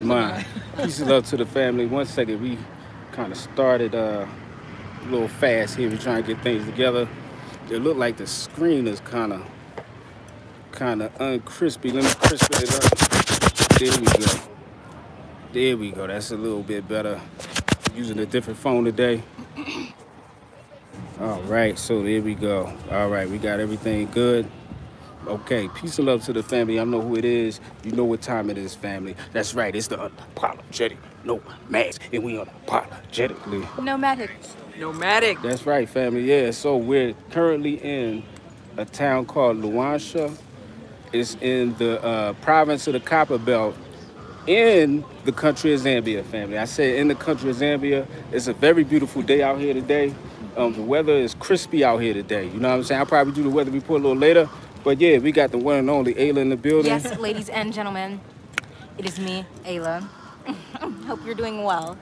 Mine. Peace and love to the family. One second, we kind of started uh, a little fast here. We're trying to get things together. It looked like the screen is kind of kind of uncrispy. Let me crisp it up. There we go. There we go. That's a little bit better. Using a different phone today. All right, so there we go. All right, we got everything good. Okay, peace and love to the family. I know who it is. You know what time it is, family. That's right, it's the unapologetic no mask, and we unapologetically nomadic. Nomadic. That's right, family. Yeah, so we're currently in a town called Luanshya. It's in the uh, province of the Copper Belt in the country of Zambia, family. I said in the country of Zambia. It's a very beautiful day out here today. Um, the weather is crispy out here today. You know what I'm saying? I'll probably do the weather report a little later. But yeah, we got the one and only Ayla in the building. Yes, ladies and gentlemen, it is me, Ayla. Hope you're doing well.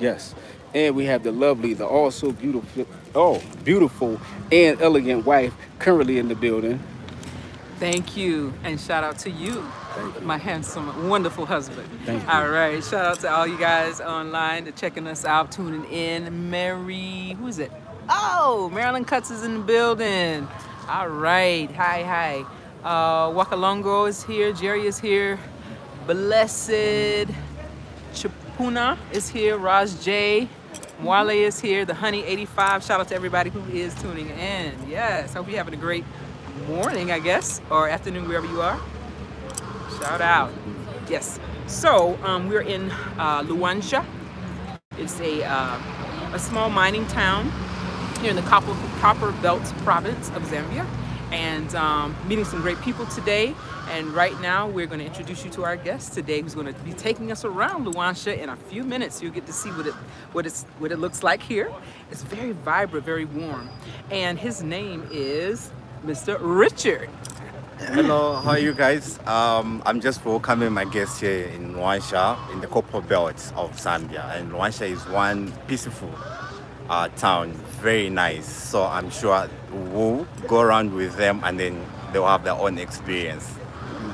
yes. And we have the lovely, the also beautiful, oh, beautiful and elegant wife currently in the building. Thank you. And shout out to you, you. my handsome, wonderful husband. Thank you. All right. Shout out to all you guys online to checking us out, tuning in. Mary, who is it? Oh, Marilyn Cuts is in the building. All right. Hi, hi. Uh, Wakalongo is here. Jerry is here. Blessed Chapuna is here. Raj J. Wale is here. The Honey 85. Shout out to everybody who is tuning in. Yes. Hope you're having a great morning, I guess, or afternoon, wherever you are. Shout out. Yes. So um, we're in uh, Luanshya. It's a, uh, a small mining town here in the Copper, Copper Belt province of Zambia and um, meeting some great people today. And right now we're going to introduce you to our guest today who's going to be taking us around Luanshya in a few minutes. You'll get to see what it, what, it's, what it looks like here. It's very vibrant, very warm. And his name is Mr. Richard. Hello, how are you guys? Um, I'm just welcoming my guests here in Luanshya in the Copper Belt of Zambia. And Luanshya is one peaceful uh, town, very nice. So I'm sure we'll go around with them and then they'll have their own experience.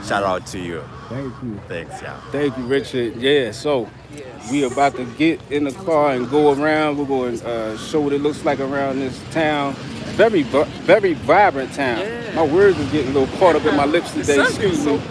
Shout out to you. Thank you. Thanks, yeah. Thank you, Richard. Yeah, so yes. we about to get in the car and go around. We're going to uh, show what it looks like around this town. Very, very vibrant town. Yeah. My words are getting a little caught up in my lips today. Excuse me. So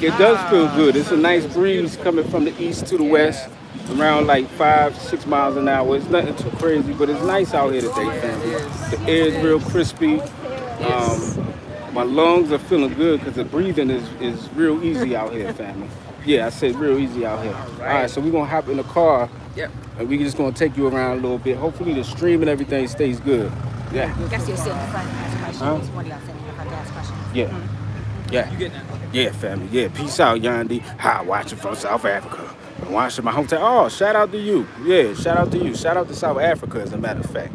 it does feel good. It's a nice breeze coming from the east to the yeah. west around like five, six miles an hour. It's nothing too crazy, but it's nice out here today, family. The air is real crispy. Um, my lungs are feeling good because the breathing is, is real easy out here, family. Yeah, I said real easy out here. All right, so we're gonna hop in the car. Yep. And we're just gonna take you around a little bit. Hopefully the stream and everything stays good. Yeah. I Guess you're still in the front to ask questions. Huh? What do y'all sitting in the front to ask questions? Yeah. Mm-hmm. Yeah. You getting that? Yeah, family. Yeah. Peace out, Yandi. Hi, watching from South Africa. Watching my hometown. Oh, shout out to you. Yeah, shout out to you. Shout out to South Africa, as a matter of fact.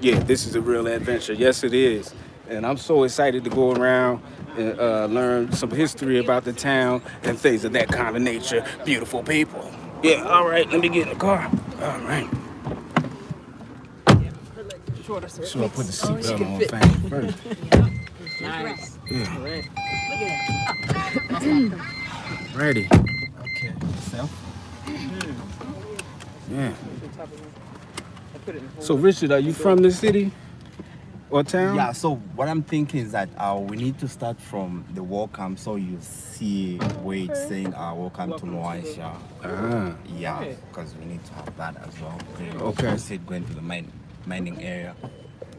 Yeah, this is a real adventure. Yes, it is. And I'm so excited to go around and uh, learn some history about the town and things of that kind of nature. Beautiful people. Yeah, all right, let me get in the car. All right. Shorter. So I put the seatbelt on first. Nice. Yeah. All right. Look at it. Ready. Okay. Self? Yeah. So Richard, are you from the city or town? Yeah, so what I'm thinking is that uh, we need to start from the welcome so you see where it's saying uh, welcome to Luanshya. Ah. Yeah, because we need to have that as well. Okay. Proceed going to the mine, mining area.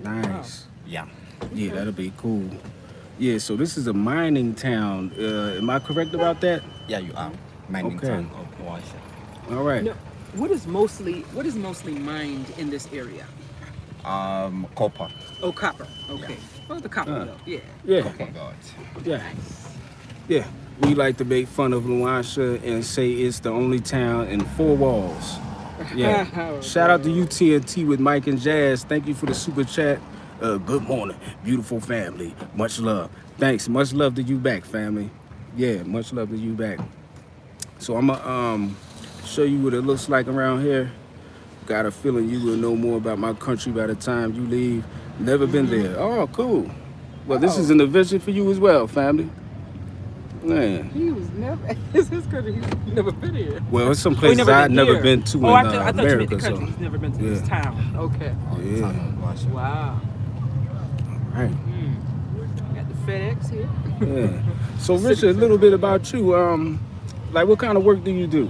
Nice. Yeah. Yeah, that'll be cool. Yeah, so this is a mining town. Uh, am I correct about that? Yeah, you are. Mining Okay. town of Luanshya. All right. No, what is mostly what is mostly mined in this area? Um, copper. Oh, copper. Okay. Oh, the copper Uh. belt. Yeah. Yeah, Copper belt. yeah, yeah. We like to make fun of Luanshya and say it's the only town in four walls. Yeah. Shout out to UTNT with Mike and Jazz. Thank you for the super chat. Uh, good morning, beautiful family. Much love. Thanks. Much love to you back, family. Yeah, much love to you back. So I'm gonna um, show you what it looks like around here. Got a feeling you will know more about my country by the time you leave. Never been there. Oh, cool. Well, this is an adventure for you as well, family. Man. He was never. It's his country. He's never been here. Well, it's some Oh, places never I've been never here. been to in Oh, I, uh, thought- I thought you meant the country. So, country. He's never been to this town. Okay. Oh, Yeah. Town of Luanshya. Wow. right. Mm. Got the FedEx here. Yeah. So, Richard, a little bit about you. Um, like, what kind of work do you do?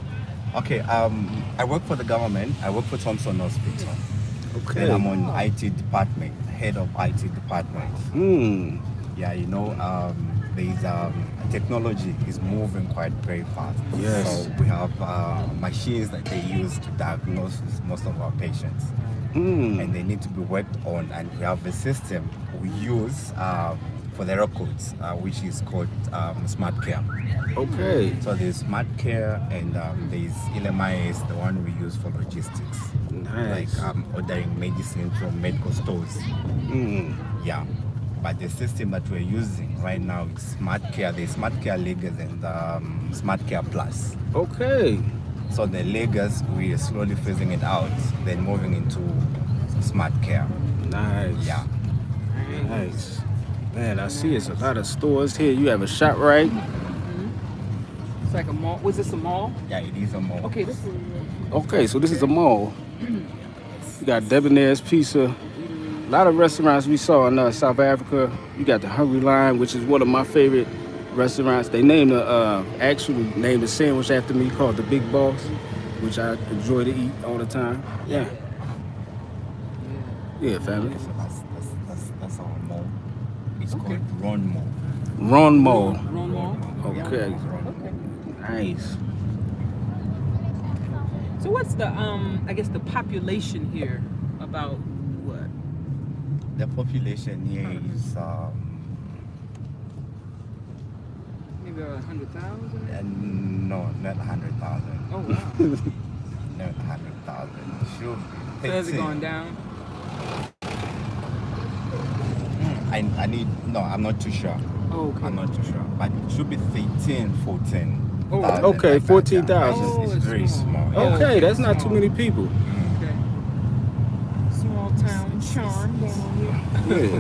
Okay, um, I work for the government. I work for Thompson Hospital. Okay. Then I'm on IT department, head of IT department. Hmm. Yeah, you know, um, there's um, technology is moving quite very fast. Yes. So we have uh, machines that they use to diagnose most of our patients, Hmm. and they need to be worked on. And we have a system we use um, for the records, uh, which is called um, Smart Care. Okay. So there's Smart Care, and um, there's LMIS, the one we use for logistics, Nice. like um, ordering medicine from medical stores. Hmm. Yeah. But the system that we're using right now is Smart Care. There's Smart Care Legas and um, Smart Care Plus. Okay. So the Legas, we are slowly phasing it out, then moving into Smart Care. Nice. Yeah. Nice. Man, I see it's a lot of stores here. You have a shop right. It's like a mall. Was this a mall? Yeah, it is a mall. Okay, this is. Okay, so this is a mall. You got Debonair's Pizza. A lot of restaurants we saw in uh, South Africa. You got the Hungry Lion, which is one of my favorite restaurants. They named the uh, actually named the sandwich after me called the Big Boss, which I enjoy to eat all the time. Yeah. Yeah, family. It's called Ron Mall. Ron Mall. Wrong mall. Okay. Okay. Nice. So what's the um? I guess the population here about what? The population here is um, Maybe a hundred thousand. uh, no, not a 100,000. Oh wow. Not a 100,000. Sure. be. so has it 15. gone down? I, I need, no, I'm not too sure. Oh, okay. I'm not too sure. But it should be 13, 14. Oh, thousand, okay, like that, 14,000. yeah. It's, Oh, it's it's very small. small. yeah. Okay, that's not too many people. Okay. Small town charm. Yeah.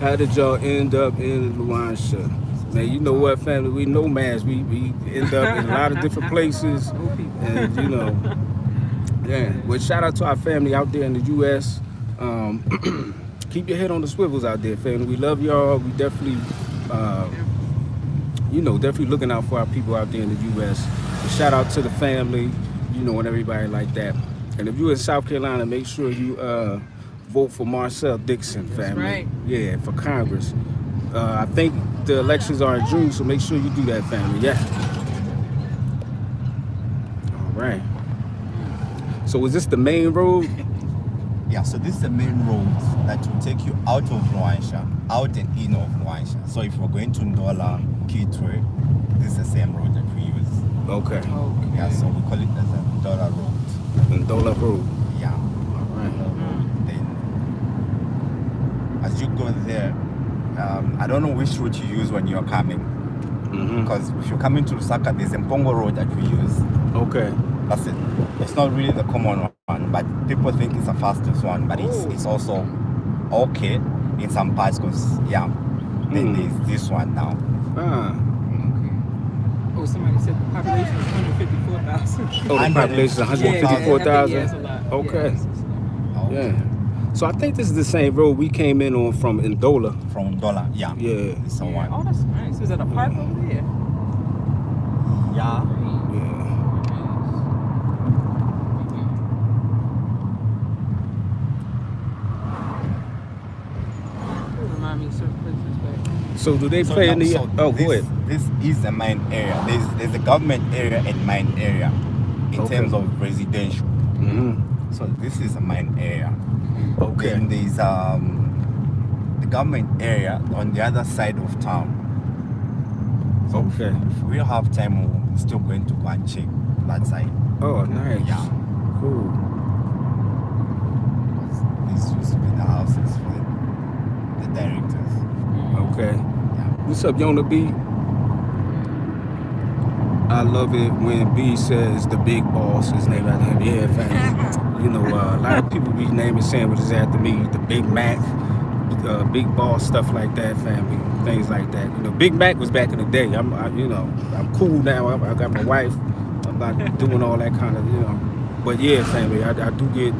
How did y'all end up in Luanshya? Man, you know what, family? We nomads. We we end up in a lot of different places, and you know, yeah. Well, shout out to our family out there in the U.S. Um, keep your head on the swivels out there, family. We love y'all. We definitely, uh, you know, definitely looking out for our people out there in the U.S. Shout out to the family, you know, and everybody like that. And if you're in South Carolina, make sure you uh, vote for Marcel Dixon, family. right. Yeah, for Congress. Uh, I think the elections are in June, so make sure you do that, family. Yeah. All right. So is this the main road? Yeah, so this is the main road that will take you out of Luanshya, out and in of Luanshya. So if we're going to Ndola, Kitwe, this is the same road that we use. Okay. Okay. Yeah, so we call it as a Ndola road. Ndola Road. Yeah. All right. Then, as you go there, um, I don't know which route you use when you're coming. Mm-hmm. Because if you're coming to Lusaka, there's a Mpongwe road that we use. Okay. That's it. It's not really the common one, but people think it's the fastest one. But it's Oh. it's also okay in some parts because yeah. Then Hmm. there's this one now. Ah. Oh, somebody said the population is 154,000. Oh, the population is 154,000. Yeah, that's a lot. Okay. Yeah, it's- it's a lot. Oh, Yeah. So I think this is the same road we came in on from Ndola. From Ndola, yeah. Yeah. It's the Yeah. Oh, one. that's nice. Is that a park over there? Yeah. Yeah. Remind me of certain places back. So do they So play now- in the? so oh, this, go ahead. This is the mine area. There's there's a government area and mine area in Okay. terms of residential. hmm So this is a mine area. Okay. Then there's um the government area on the other side of town. So Okay. if we have time, we're still going to go and check that side. Oh, nice. Yeah. Cool. These used to be the houses for the directors. Okay. Yeah. What's up, Yona B? I love it when B says the big boss is named after him. Yeah, fam. you know, uh, a lot of people be naming sandwiches after me. The Big Mac, uh, big boss stuff like that, family, things like that. You know, Big Mac was back in the day. I'm, I, you know, I'm cool now. I, I got my wife. I'm not doing all that kind of, you know. But yeah, family, I, I do get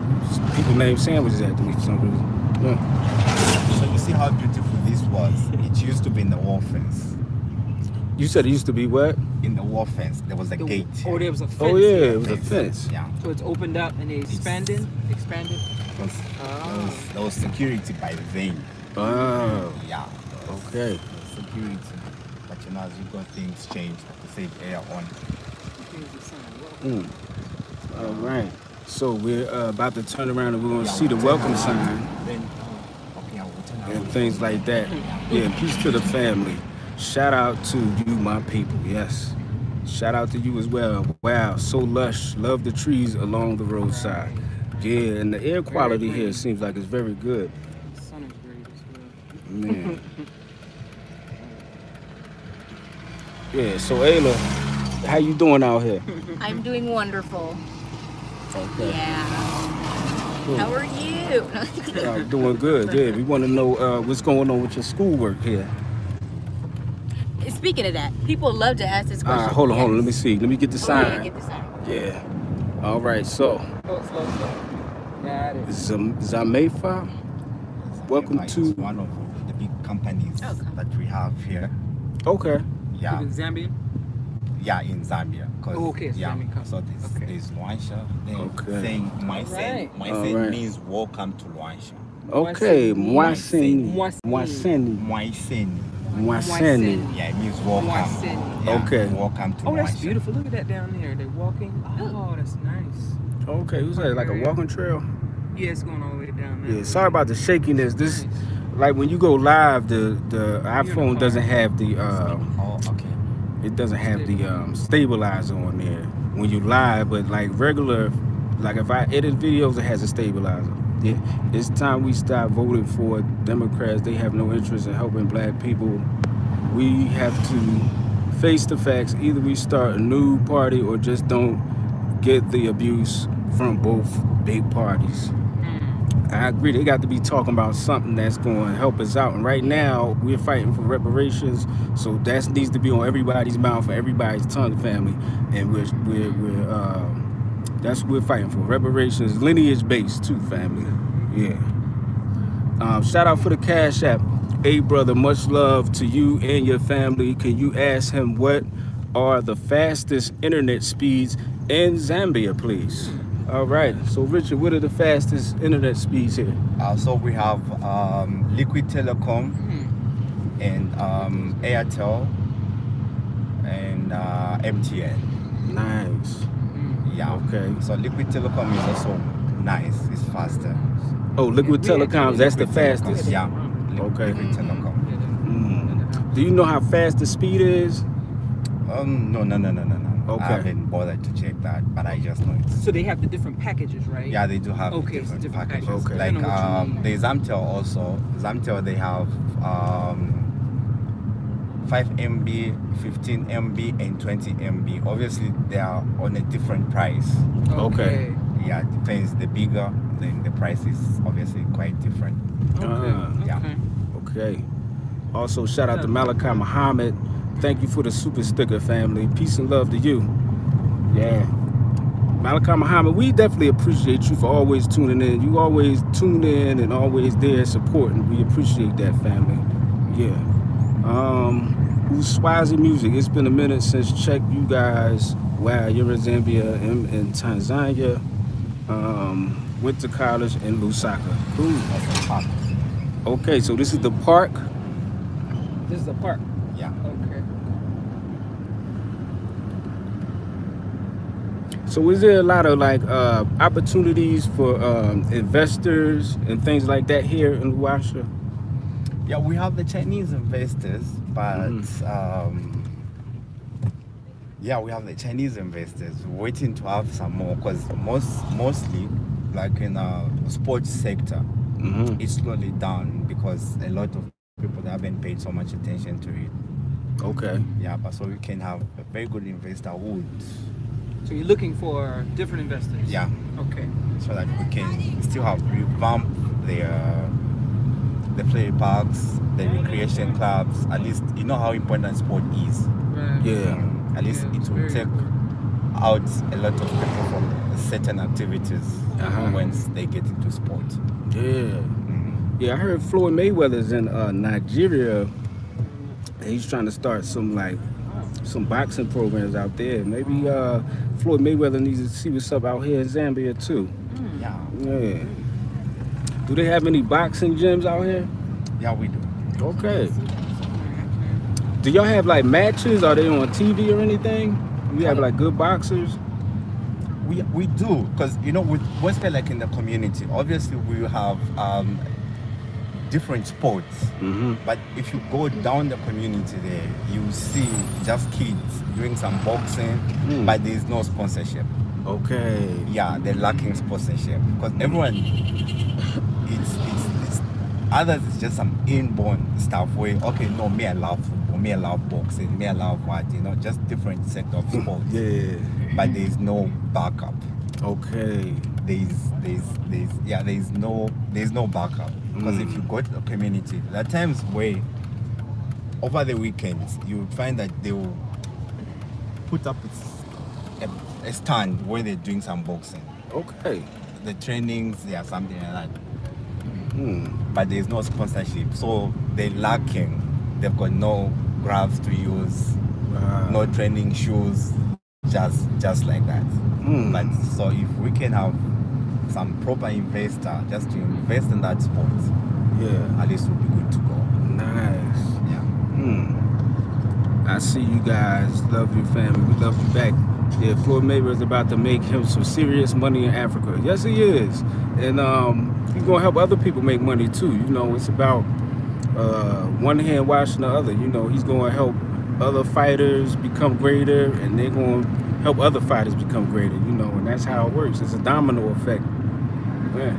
people name sandwiches after me for some reason. Yeah. So you see how beautiful this was. It used to be in the wall fence. You said it used to be what? In the wall fence, there was a The- gate. Oh, there was a fence. Oh yeah, there. it was a fence. Yeah. So it's opened up and they expanded, expanded. Because Ah. there, was, there was security by vein. Oh, Yeah. okay. Security. But you know, as you got things changed, like you said, air on. Here's. Welcome. Mm. All right. So we're uh, about to turn around and we're gonna see the welcome sign Then, uh, okay, I will turn and things like that. Yeah, peace to the family. Shout out to you, my people. Yes. Shout out to you as well. Wow, so lush. Love the trees along the roadside. Yeah, and the air quality here seems like it's very good. The sun is great as well. Man. yeah, so Ayla, how you doing out here? I'm doing wonderful. Okay. Yeah. Cool. How are you? Uh, doing good. Yeah, we want to know uh, what's going on with your schoolwork here. Speaking of that, people love to ask this question. right, hold on, hold on. Let me see. Let me get the Oh, yeah, sign. get the sign. Yeah. All right. So, Oh, slow, slow. Got it. Zam- Zamefa. Welcome Like, to- one of the big companies Okay. that we have here. Okay. Yeah. In Zambia? Yeah, in Zambia. 'cause- Oh, okay, it's yeah, Zambian company. So there's, Okay. there's Luanshya. Okay. saying Moisen. Alright. Moisen Alright. means welcome to Luanshya. Okay. Mwaiseni. Mwaiseni. Mwaiseni. Mwaiseni. Yeah, it means welcome. Mwaiseni. Yeah, Okay. Welcome to Oh, that's Luanshya. beautiful. Look at that down there. They're walking. Oh, that's nice. Okay. Who's that? Like a walking trail? Yeah, it's going all the way down there. Yeah. Sorry about the shakiness. This, like when you go live, the the iPhone doesn't have the uh, okay. It doesn't have the um, stabilizer on there when you live, but like regular, like if I edit videos, it has a stabilizer. It's time we stop voting for Democrats. They have no interest in helping black people. We have to face the facts. Either we start a new party or just don't get the abuse from both big parties. I agree. They got to be talking about something that's going to help us out. And right now, we're fighting for reparations, so that needs to be on everybody's mouth, for everybody's tongue, family. And we're we're, we're uh, that's what we're fighting for. Reparations, lineage based too, family. Yeah. Um, shout out for the Cash App. Hey, brother, much love to you and your family. Can you ask him what are the fastest internet speeds in Zambia, please? All right. So, Richard, what are the fastest internet speeds here? Uh, so we have um, Liquid Telecom and um, Airtel and uh, MTN. Nice. Yeah. Okay. So Liquid Telecom is also nice. It's faster. Oh, Liquid Yeah, we Telecoms, that's the Liquid Telecom, fastest. Yeah. Li- Okay. Liquid Telecom. Mm. Do you know how fast the speed is? Um, no, no, no, no, no, no. Okay. I haven't bothered to check that, but I just know it's. So they have the different packages, right? Yeah, they do have Okay, it's different, different packages. packages. Okay. Like Depending on what you um, need. there's Zamtel also. Zamtel they have um, 5 MB, 15 MB, and 20 MB. Obviously, they are on a different price. Okay. Yeah, it depends. The bigger, then the price is obviously quite different. Okay. Ah. Yeah. okay. Okay. Also, shout out to Malachi Muhammad. Thank you for the super sticker, family. Peace and love to you. Yeah. Malachi Muhammad, we definitely appreciate you for always tuning in. You always tune in and always there supporting. We appreciate that, family. Yeah. Um, Uswazi Music. It's been a minute since check you guys. Wow, you're in Zambia and in Tanzania. Um, went to college in Lusaka. Cool. That's a park. Okay, so this is the park. This is the park. Yeah. Okay. So is there a lot of like uh, opportunities for um, investors and things like that here in Luanshya? Yeah, we have the Chinese investors, but Mhm. um, yeah, we have the Chinese investors waiting to have some more because most mostly like in the sports sector, Mm-hmm. it's slowly down because a lot of people haven't paid so much attention to it. Okay. Yeah, but so we can have a very good investor who would, So you're looking for different investors. yeah, Okay. so that we can still have revamp their the play parks, the recreation clubs. At least you know how important sport is. Right. Yeah. At least Yeah, it will take important. out a lot of people from certain activities Uh-huh. once they get into sport. Yeah. Yeah, I heard Floyd Mayweather's in uh, Nigeria. and He's trying to start some like some boxing programs out there. Maybe uh, Floyd Mayweather needs to see what's up out here in Zambia too. Yeah, Yeah. Do they have any boxing gyms out here? yeah, we do. Okay. Do y'all have like matches? Are they on TV or anything? We have like good boxers. We, we do because you know with once we're like in the community, obviously we have um, different sports. Mm-hmm. But if you go down the community there, you see just kids doing some boxing, Mm. but there's no sponsorship. Okay. Yeah, they're lacking sponsorship because everyone, it's, it's, it's others it's just some inborn stuff where okay, no, me I love football, me I love boxing, me I love what you know, just different set of sports. Yeah. But there's no backup. Okay. There's there's there's yeah there's no there's no backup because if Mm. you go to the community, there are times where over the weekends you find that they will put up a, a stand where they're doing some boxing. Okay. The trainings, yeah, something like that. Hmm. But there's no sponsorship, so they're lacking. They've got no gloves to use, Wow. no training shoes, just just like that. Hmm. But so if we can have some proper investor just to invest in that sport, Yeah. at least we'll be good to go. Nice. Yeah. Hmm. I see you guys. Love your family. We love you back. Yeah, Floyd Mayweather is about to make him some serious money in Africa. Yes, he is. And um, he's gonna help other people make money too. You know, it's about uh, one hand washing the other. You know, he's gonna help other fighters become greater, and they're gonna help other fighters become greater. You know, and that's how it works. It's a domino effect. Yeah.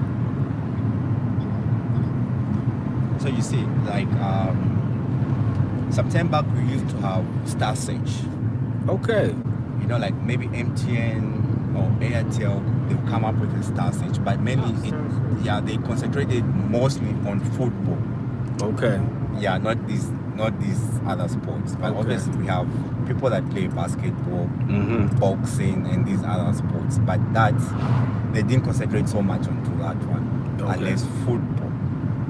So you see, like um, September we used to have Star Search. Okay. You know, like maybe MTN or Airtel, they'll come up with a Star Search, but mainly, Oh, it, yeah, they concentrated mostly on football. Okay. Yeah, not these, not these other sports. But Okay. obviously, we have people that play basketball, Mm-hmm. boxing, and these other sports. But that they didn't concentrate so much onto that one, Okay. unless football.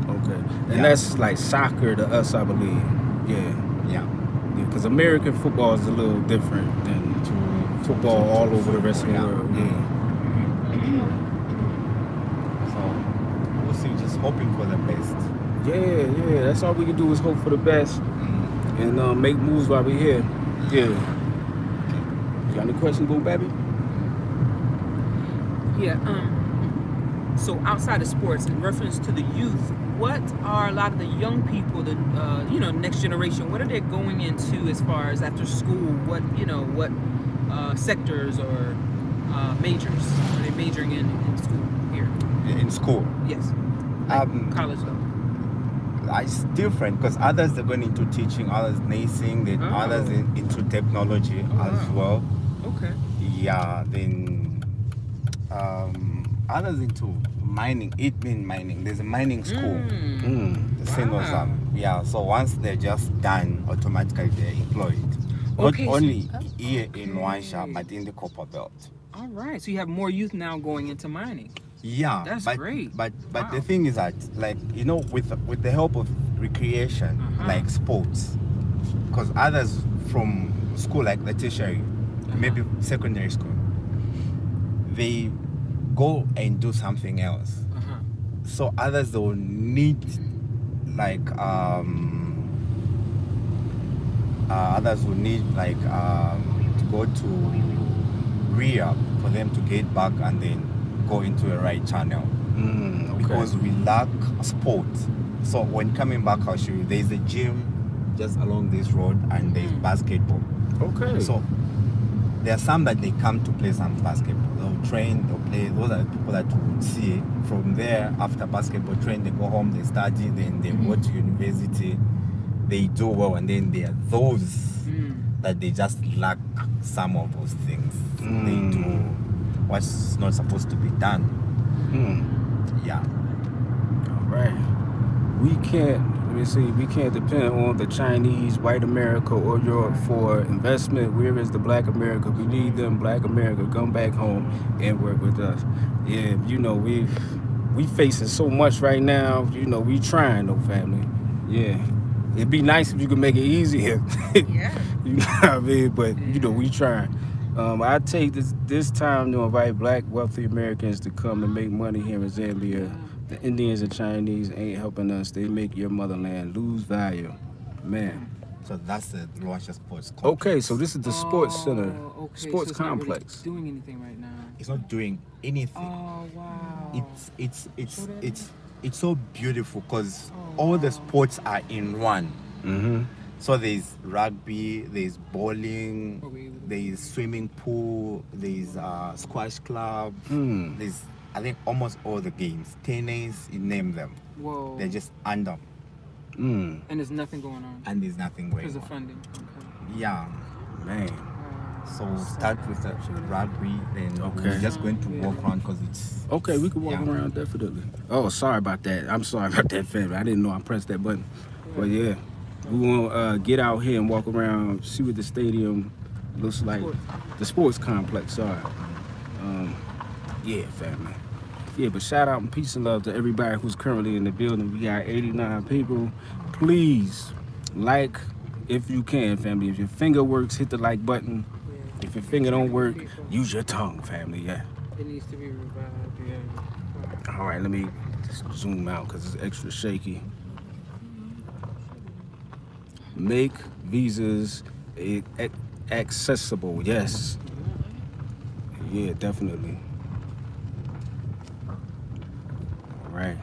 Okay. And Yeah. that's like soccer to us, I believe. Yeah. Yeah. Because American football is a little different than To football all over the rest of the Yeah. world. Yeah. So we'll see. Just hoping for the best. Yeah, yeah. That's all we can do is hope for the best and uh, make moves while we're here. Yeah. You got any questions, Boo Baby? Yeah. Um. So outside of sports, in reference to the youth, what are a lot of the young people, the uh, you know next generation, what are they going into as far as after school? What you know what uh, sectors or uh, majors are they majoring in in school here? In school, Yes. Like Um, college level. It's different because others are going into teaching, others nursing, then Oh. others in, into technology Oh, as wow. well. Okay. Yeah, then um, others into mining. It mean mining. There's a mining school. Mm. Mm. The same as Wow. um, yeah. So once they're just done, automatically they're employed. Okay, Not so- only here in Okay. Wansha, but in the Copper Belt. All right. So you have more youth now going into mining. Yeah, That's but, great. But but the thing is that like you know with with the help of recreation Uh-huh. like sports, because others from school like the tertiary, Uh-huh. maybe secondary school, they go and do something else. Uh-huh. So others they will need like um uh, others will need like um to go to rehab for them to get back and then go into the right channel Mm. Okay. because we lack sport. So when coming back, I'll show you. There's a gym just along this road, and there's Mm. basketball. okay. So there are some that they come to play some basketball. They'll train, they'll play. Those are the people that you would see from there after basketball train. They go home, they study, then they go to university. They do well, and then there are those Mm. that they just lack some of those things. They Mm. do what's not supposed to be done. Mm. Yeah. All right. we can't. Let me see. We can't depend on the Chinese, white America, or Europe for investment. Where is the Black America? We need them. Black America, come back home and work with us. Yeah, you know we we facing so much right now. You know we trying though, family. Yeah, it'd be nice if you could make it easier. Yeah. you know what I mean? But you know we trying. Um, I take this this time to invite Black wealthy Americans to come and make money here in Zambia. The Indians and Chinese ain't helping us. They make your motherland lose value, man. So that's the Luanshya Sports Complex. Okay, so this is the sports center, Oh, okay, so sports it's not really complex. doing anything right now. It's not doing anything. Oh wow. It's it's it's it's it's so beautiful because Oh, all the sports are in one. Mm-hmm. So there's rugby, there's bowling, wait, wait. there's swimming pool, there's uh, squash club, Hmm. there's I think almost all the games. Tennis, you name them. Whoa. They're just under Mm. and there's nothing going on and there's nothing going on. because of funding. Okay. Yeah. Man. Uh, So start with the rugby, then Okay. we're just going to walk around because it's Okay, we can walk Yeah. around definitely. Oh, sorry about that. I'm sorry about that, family. I didn't know I pressed that button. But yeah, we want to uh, get out here and walk around, see what the stadium looks like. Sports. The sports complex. Sorry. Um, yeah, family. Yeah, but shout out and peace and love to everybody who's currently in the building. We got 89 people. Please like if you can, family. If your finger works, hit the like button. yeah. If your finger don't work, use your tongue, family. Yeah. It needs to be revived. Yeah. All right, let me just zoom out because it's extra shaky. Make visas accessible. Yes. Yeah, definitely. All right.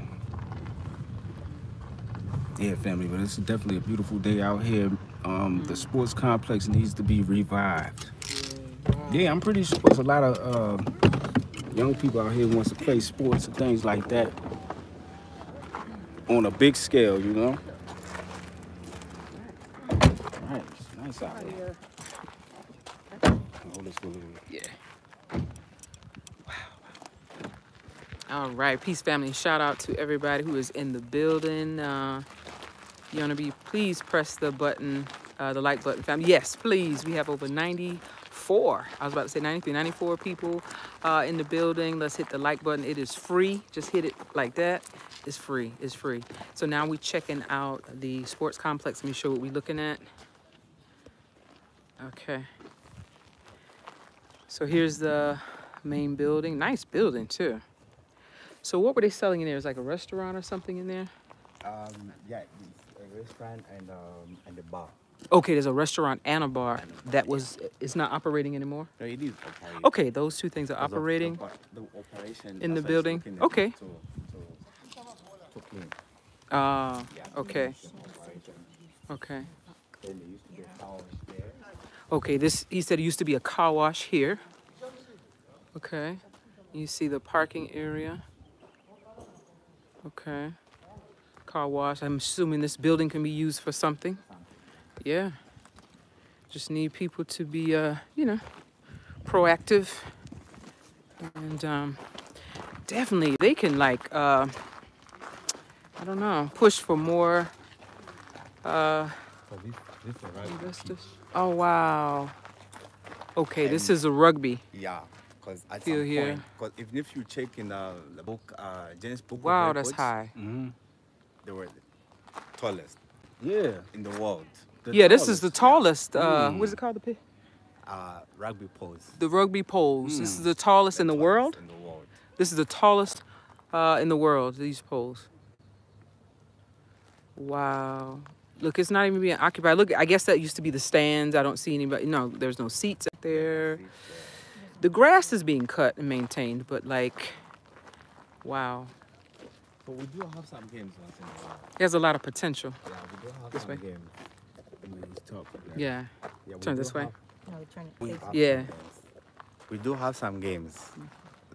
Yeah, family, but it's definitely a beautiful day out here. Um, the sports complex needs to be revived. Yeah. I'm pretty sure there's a lot of uh, young people out here wants to play sports and things like that on a big scale, you know. Nice, nice out. Oh, let's go. Yeah. All right, peace family. Shout out to everybody who is in the building. Uh, you want to be, please press the button, uh, the like button, family. Yes, please. We have over 94. I was about to say 93, 94 people uh, in the building. Let's hit the like button. It is free. Just hit it like that. It's free. It's free. So now we checking out the sports complex. Let me show what we're looking at. Okay. So here's the main building. Nice building too. So what were they selling in there? Is like a restaurant or something in there? um yeah, a restaurant and um and a bar. Okay, there's a restaurant and a bar that was is not operating anymore. No, it is operating. Okay, those two things are Because operating. The, the operation in the that's why it's building? Okay. To, to, to clean. Ah, Yeah, okay, okay. There used to be a house. Okay, this he said it used to be a car wash here. Okay. You see the parking area. Okay. Car wash. I'm assuming this building can be used for something. Yeah. Just need people to be uh, you know, proactive. And um definitely they can like uh I don't know, push for more uh So this, this is right. Investors. Oh wow. Okay, this is a rugby. Yeah, because at Feel some here. point, because even if you check in uh, the book, uh, Guinness Book of Wow, that's high. Mm-hmm. They were the tallest Yeah. in the world. the Yeah, this is the tallest. tallest. Uh, Mm. what is it called? The pi- Uh, rugby poles. the rugby poles. This Mm. is the tallest in the tallest world. In the world. This is the tallest uh, in the world. These poles. Wow. Look, it's not even being occupied. Look, I guess that used to be the stands. I don't see anybody. No, there's no seats up there. The grass is being cut and maintained, but like, wow, But we do have some games once in a while. it has a lot of potential. Yeah, we do have This some way. games. Yeah. Yeah, Turn this way. have- No, turn it. we Yeah. We do have some games.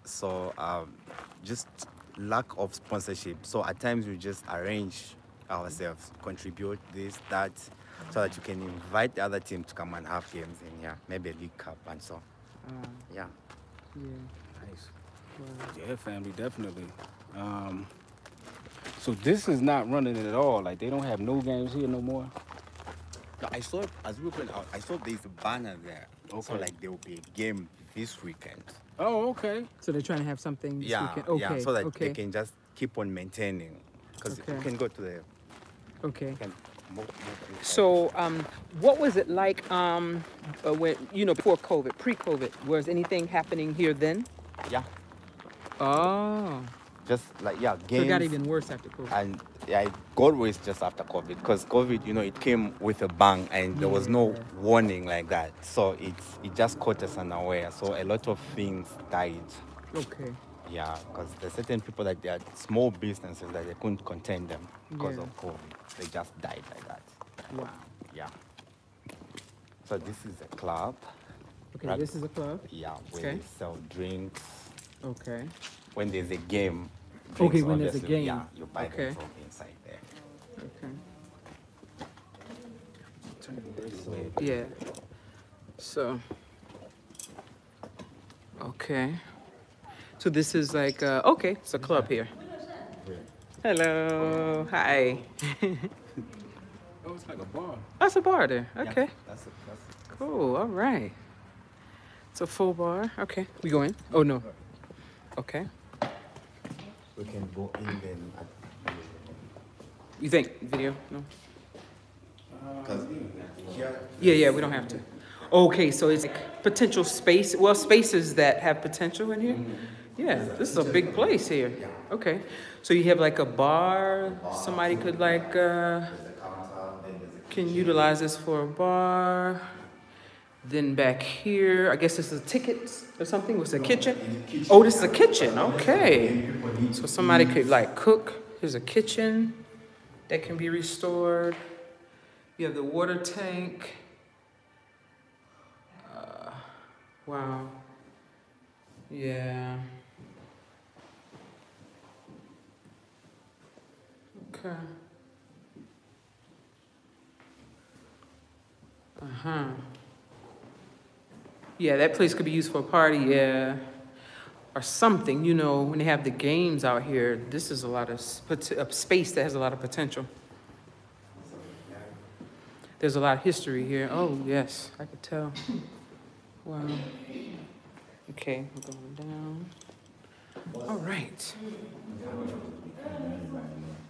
So um, just lack of sponsorship. So at times we just arrange ourselves, contribute this, that, so that you can invite the other team to come and have games in here, maybe a league cup and so. Uh, Yeah. yeah. Nice. Wow. Yeah, family, definitely. Um, So this is not running at all. Like they don't have no games here no more. No, I saw as we went out. I saw there's a banner there. So like there will be a game this weekend. Oh, okay. So they're trying to have something this yeah, weekend. Okay, yeah. So that okay, they can just keep on maintaining. Because Okay. you can go to the. Okay. You can move, move inside. So, um, what was it like um, uh, when you know before COVID, pre-COVID? Was anything happening here then? yeah, Oh, just like yeah, so games. it got even worse after COVID. and yeah, it got worse just after COVID because COVID, you know, it came with a bang and there was no warning like that. So it's it just caught us unaware. So a lot of things died. Okay. Yeah, because there's certain people that they are small businesses that they couldn't contain them because Yeah. of COVID. They just died like that. Wow. Yeah. So this is a club. Okay, this is a club. Yeah, where Okay. they sell drinks. Okay. When there's a game. Okay, when there's a game. Yeah, you buy Okay. them from inside there. Okay. Yeah. So. Okay. So this is like uh, okay, it's a club here. Hello. Hi. Oh, it's like a bar. That's a bar there. yeah, Okay. that's a, That's it. Cool. All right. It's a full bar. Okay. We go in? Oh no. Okay. We can go in then. You think video? No. Because here, Yeah, yeah. We don't have to. Okay, so it's like potential space. Well, spaces that have potential in here. Mm-hmm. Yeah, this is a big place here. Okay, so you have like a bar. Somebody could like uh, can utilize this for a bar. Then back here, I guess this is tickets or something. What's a kitchen? Oh, this is a kitchen. Okay, so somebody could like cook. Here's a kitchen that can be restored. You have the water tank. Uh, wow. Yeah. Okay. Uh huh. Yeah, that place could be used for a party, yeah. Or something, you know, when they have the games out here, this is a lot of space that has a lot of potential. There's a lot of history here. Oh, yes, I could tell. Wow. Okay, we're going down. All right.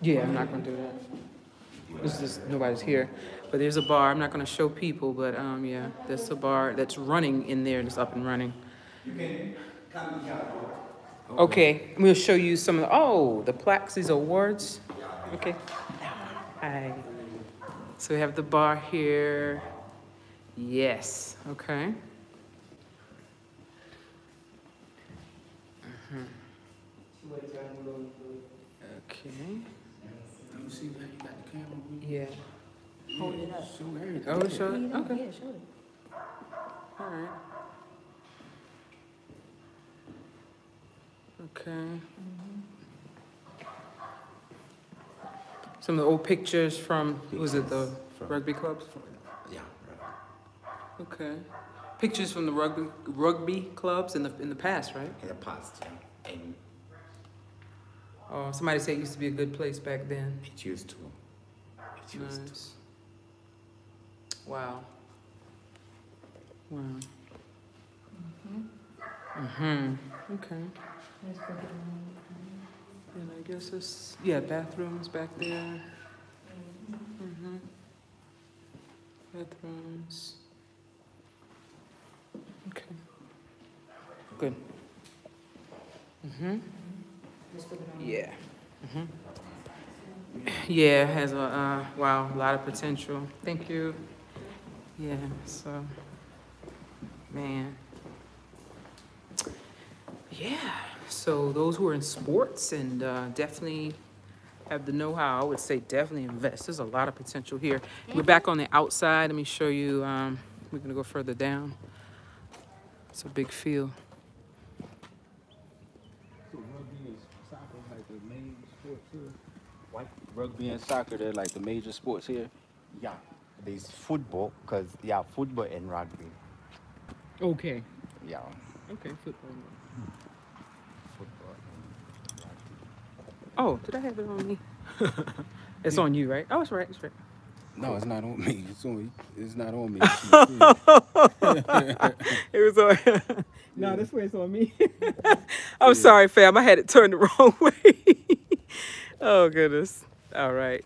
Yeah, I'm not gonna do that. This is nobody's here, but there's a bar. I'm not gonna show people, but um, yeah, there's a bar that's running in there and it's up and running. Okay, gonna show you some of the, oh, the plaques, these awards. Okay. Hi. So we have the bar here. Yes, okay. Mhm. Okay, You see how you got the camera? Yeah. Hold it up. Show everything. Oh, show it, Yeah, okay, Yeah, show it. all right. Okay. Some of the old pictures from, was it the rugby clubs? yeah. Okay. Pictures from the rugby, rugby clubs in the, in the past, right? In the past, yeah. And Oh, somebody said it used to be a good place back then. it used to. It. Nice. Wow. Wow. Mm-hmm. Okay. And I guess it's, yeah, bathrooms back there. Mm-hmm. Bathrooms. Okay. Good. Mm-hmm. Yeah. Mm-hmm. Yeah, has a, uh, wow, a lot of potential. Thank you. Yeah, so, man. Yeah, so those who are in sports and uh, definitely have the know-how, I would say definitely invest. There's a lot of potential here. We're back on the outside. Let me show you. Um, we're gonna go further down. It's a big field. So rugby and soccer like the main sports here. What? Rugby and soccer, they're like the major sports here. Yeah. There's football, because, yeah, football and rugby. Okay. Yeah. Okay, football. Football. Oh, did I have it on me? it's on you, right? Oh, it's right. It's right. No, it's not on me. It's on. It's not on me. it was on. no, this way it's on me. I'm yeah. sorry, fam. I had it turned the wrong way. oh goodness. All right.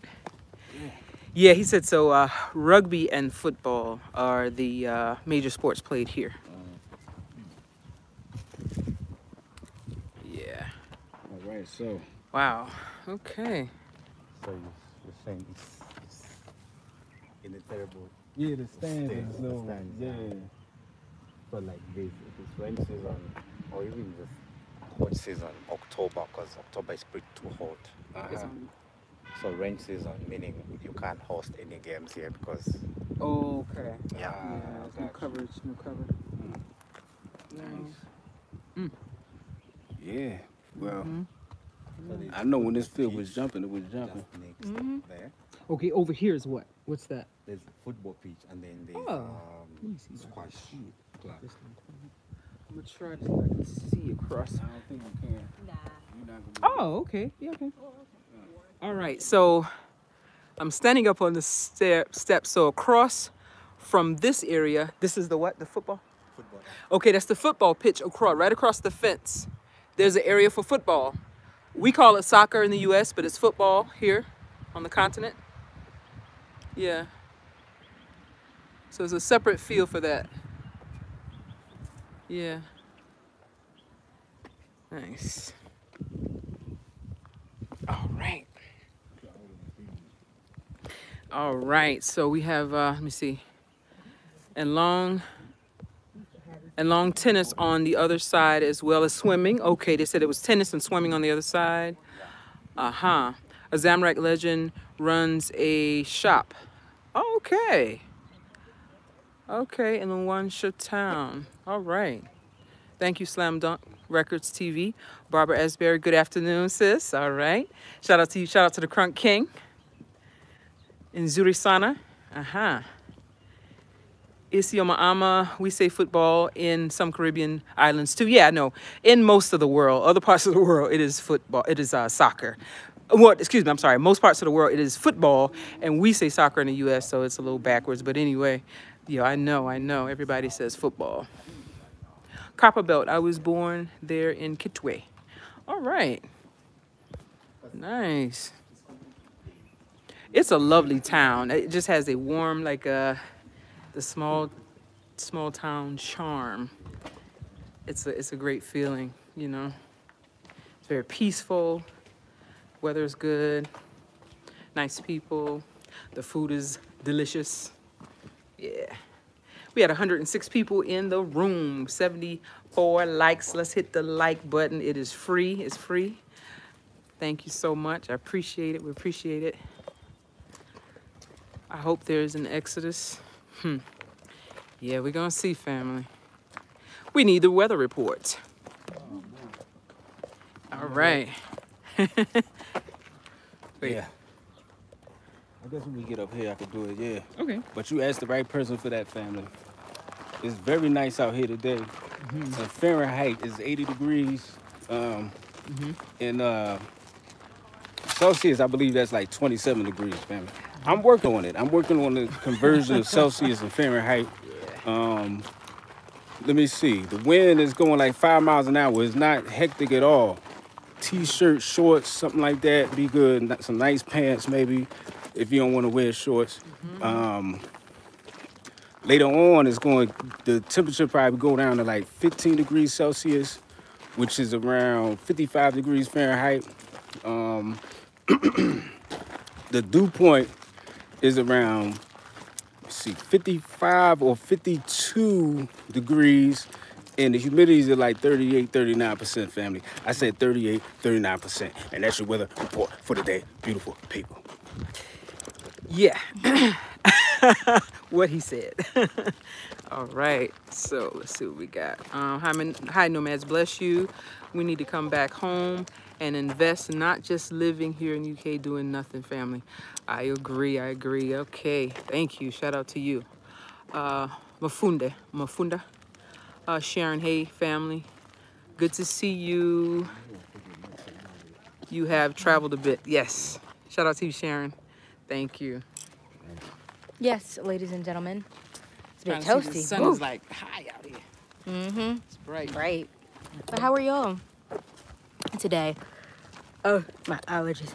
Yeah, he said so. Uh, rugby and football are the uh, major sports played here. Yeah. All right. So. Wow. Okay. So you're saying in the terrible. Yeah, the stands is low. Yeah. But like this, if it's rain season or even just hot season, October, because October is pretty too hot. Uh -huh. So rain season, meaning you can't host any games here because. Oh, okay. Yeah. yeah no coverage, no cover. Mm. Nice. Mm. Yeah. Well. Mm -hmm. I know when this field was jumping, it was jumping. Mm -hmm. There. Okay, over here is what? What's that? There's football pitch and then there's oh. um, squash. I'm gonna try to see if I can see across. I don't think you can. Nah. Oh, okay. Yeah, okay. All right, so I'm standing up on the step. So across from this area, this is the what? The football? Football. Okay, that's the football pitch across, right across the fence. There's an area for football. We call it soccer in the U.S., but it's football here on the continent. Yeah. So it's a separate feel for that. Yeah. Nice. All right. All right, so we have, uh, let me see, and long, and long tennis on the other side as well as swimming. Okay, they said it was tennis and swimming on the other side. Uh-huh. A Zamrak legend runs a shop. Okay. Okay, in the one town. All right. Thank you, Slam Dunk Records TV. Barbara Esberry, good afternoon, sis. All right. Shout out to you. Shout out to the Crunk King in Zuri Sana. Aha. Isioma Ama, we say football in some Caribbean islands too. Yeah, no, in most of the world, other parts of the world, it is football, it is uh, soccer. Well, excuse me, I'm sorry. Most parts of the world, it is football, and we say soccer in the U.S., so it's a little backwards. But anyway, yeah, I know, I know. Everybody says football. Copper Belt, I was born there in Kitwe. All right. Nice. It's a lovely town. It just has a warm, like a, uh, the small, small town charm. It's a, it's a great feeling, you know. It's very peaceful. Weather's good. Nice people. The food is delicious. Yeah. We had 106 people in the room, 74 likes. Let's hit the like button. It is free. It's free. Thank you so much. I appreciate it. We appreciate it. I hope there's an exodus. Hmm. Yeah, we're gonna see, family. We need the weather report. All right. yeah. I guess when we get up here, I could do it, yeah. Okay. But you asked the right person for that, family. It's very nice out here today. Mm -hmm. Fahrenheit is 80 degrees. Um, mm -hmm. And uh, Celsius, I believe that's like 27 degrees, family. I'm working on it. I'm working on the conversion of Celsius and Fahrenheit. Um, let me see. The wind is going like five miles an hour. It's not hectic at all. T-shirt, shorts, something like that. Be good. Some nice pants, maybe, if you don't want to wear shorts. Mm -hmm. um, later on, it's going. The temperature probably go down to like 15 degrees Celsius, which is around 55 degrees Fahrenheit. Um, the dew point is around, see, 55 or 52 degrees and the humidity is like 38, 39% family. I said 38, 39%. And that's your weather report for the day, beautiful people. Yeah. what he said. All right. So let's see what we got. Um, hi, hi, nomads. Bless you. We need to come back home and invest, not just living here in UK doing nothing, family. I agree, I agree. Okay, thank you. Shout out to you. Uh, Mafunda, Mafunda, uh, Sharon Hay family. Good to see you. You have traveled a bit. Yes, Shout out to you, Sharon. Thank you. Yes, ladies and gentlemen. It's a bit Trying to toasty. The sun Woo. is like high out here. Mm-hmm. It's bright. Bright. But how are y'all today? Oh, my allergies.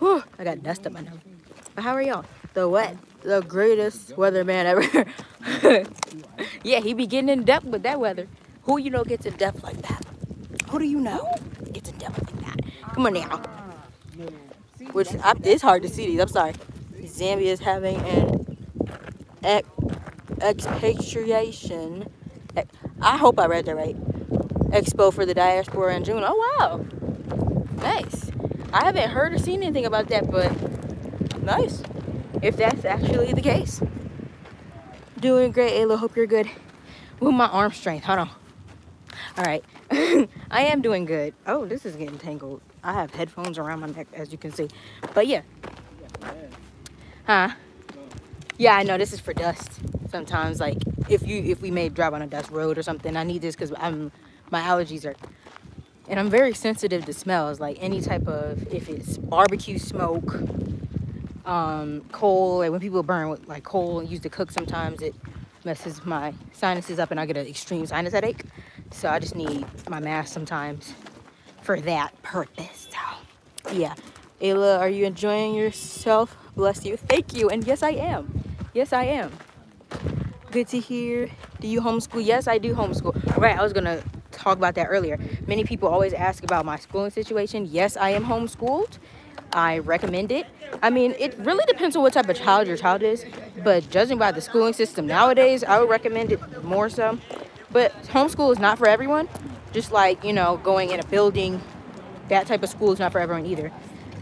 Whew, I got dust up my nose. But how are y'all? The what? The greatest weatherman ever. yeah, he be getting in depth with that weather. Who you know gets in depth like that? Who do you know gets in depth like that? Come on now. Which I, it's hard to see these. I'm sorry. Zambia is having an ex- expatriation. ex- I hope I read that right. Expo for the diaspora in June. Oh wow, nice. I haven't heard or seen anything about that, but nice. If that's actually the case. Doing great, Ayla. Hope you're good. With my arm strength. Hold on. All right. I am doing good. Oh, this is getting tangled. I have headphones around my neck, as you can see. But yeah. Huh? Yeah, I know this is for dust. Sometimes, like if you if we may drive on a dust road or something, I need this because I'm my allergies are, and I'm very sensitive to smells. Like any type of if it's barbecue smoke, um, coal. Like when people burn with like coal and use to cook, sometimes it messes my sinuses up, and I get an extreme sinus headache. So I just need my mask sometimes for that purpose. So yeah, Ayla, are you enjoying yourself? Bless you. Thank you. And yes, I am. Yes, I am. Good to hear. Do you homeschool? Yes, I do homeschool. Right, I was gonna talk about that earlier. Many people always ask about my schooling situation. Yes, I am homeschooled. I recommend it. I mean, it really depends on what type of child your child is, but judging by the schooling system nowadays, I would recommend it more so. But homeschool is not for everyone. Just like, you know, going in a building, that type of school is not for everyone either.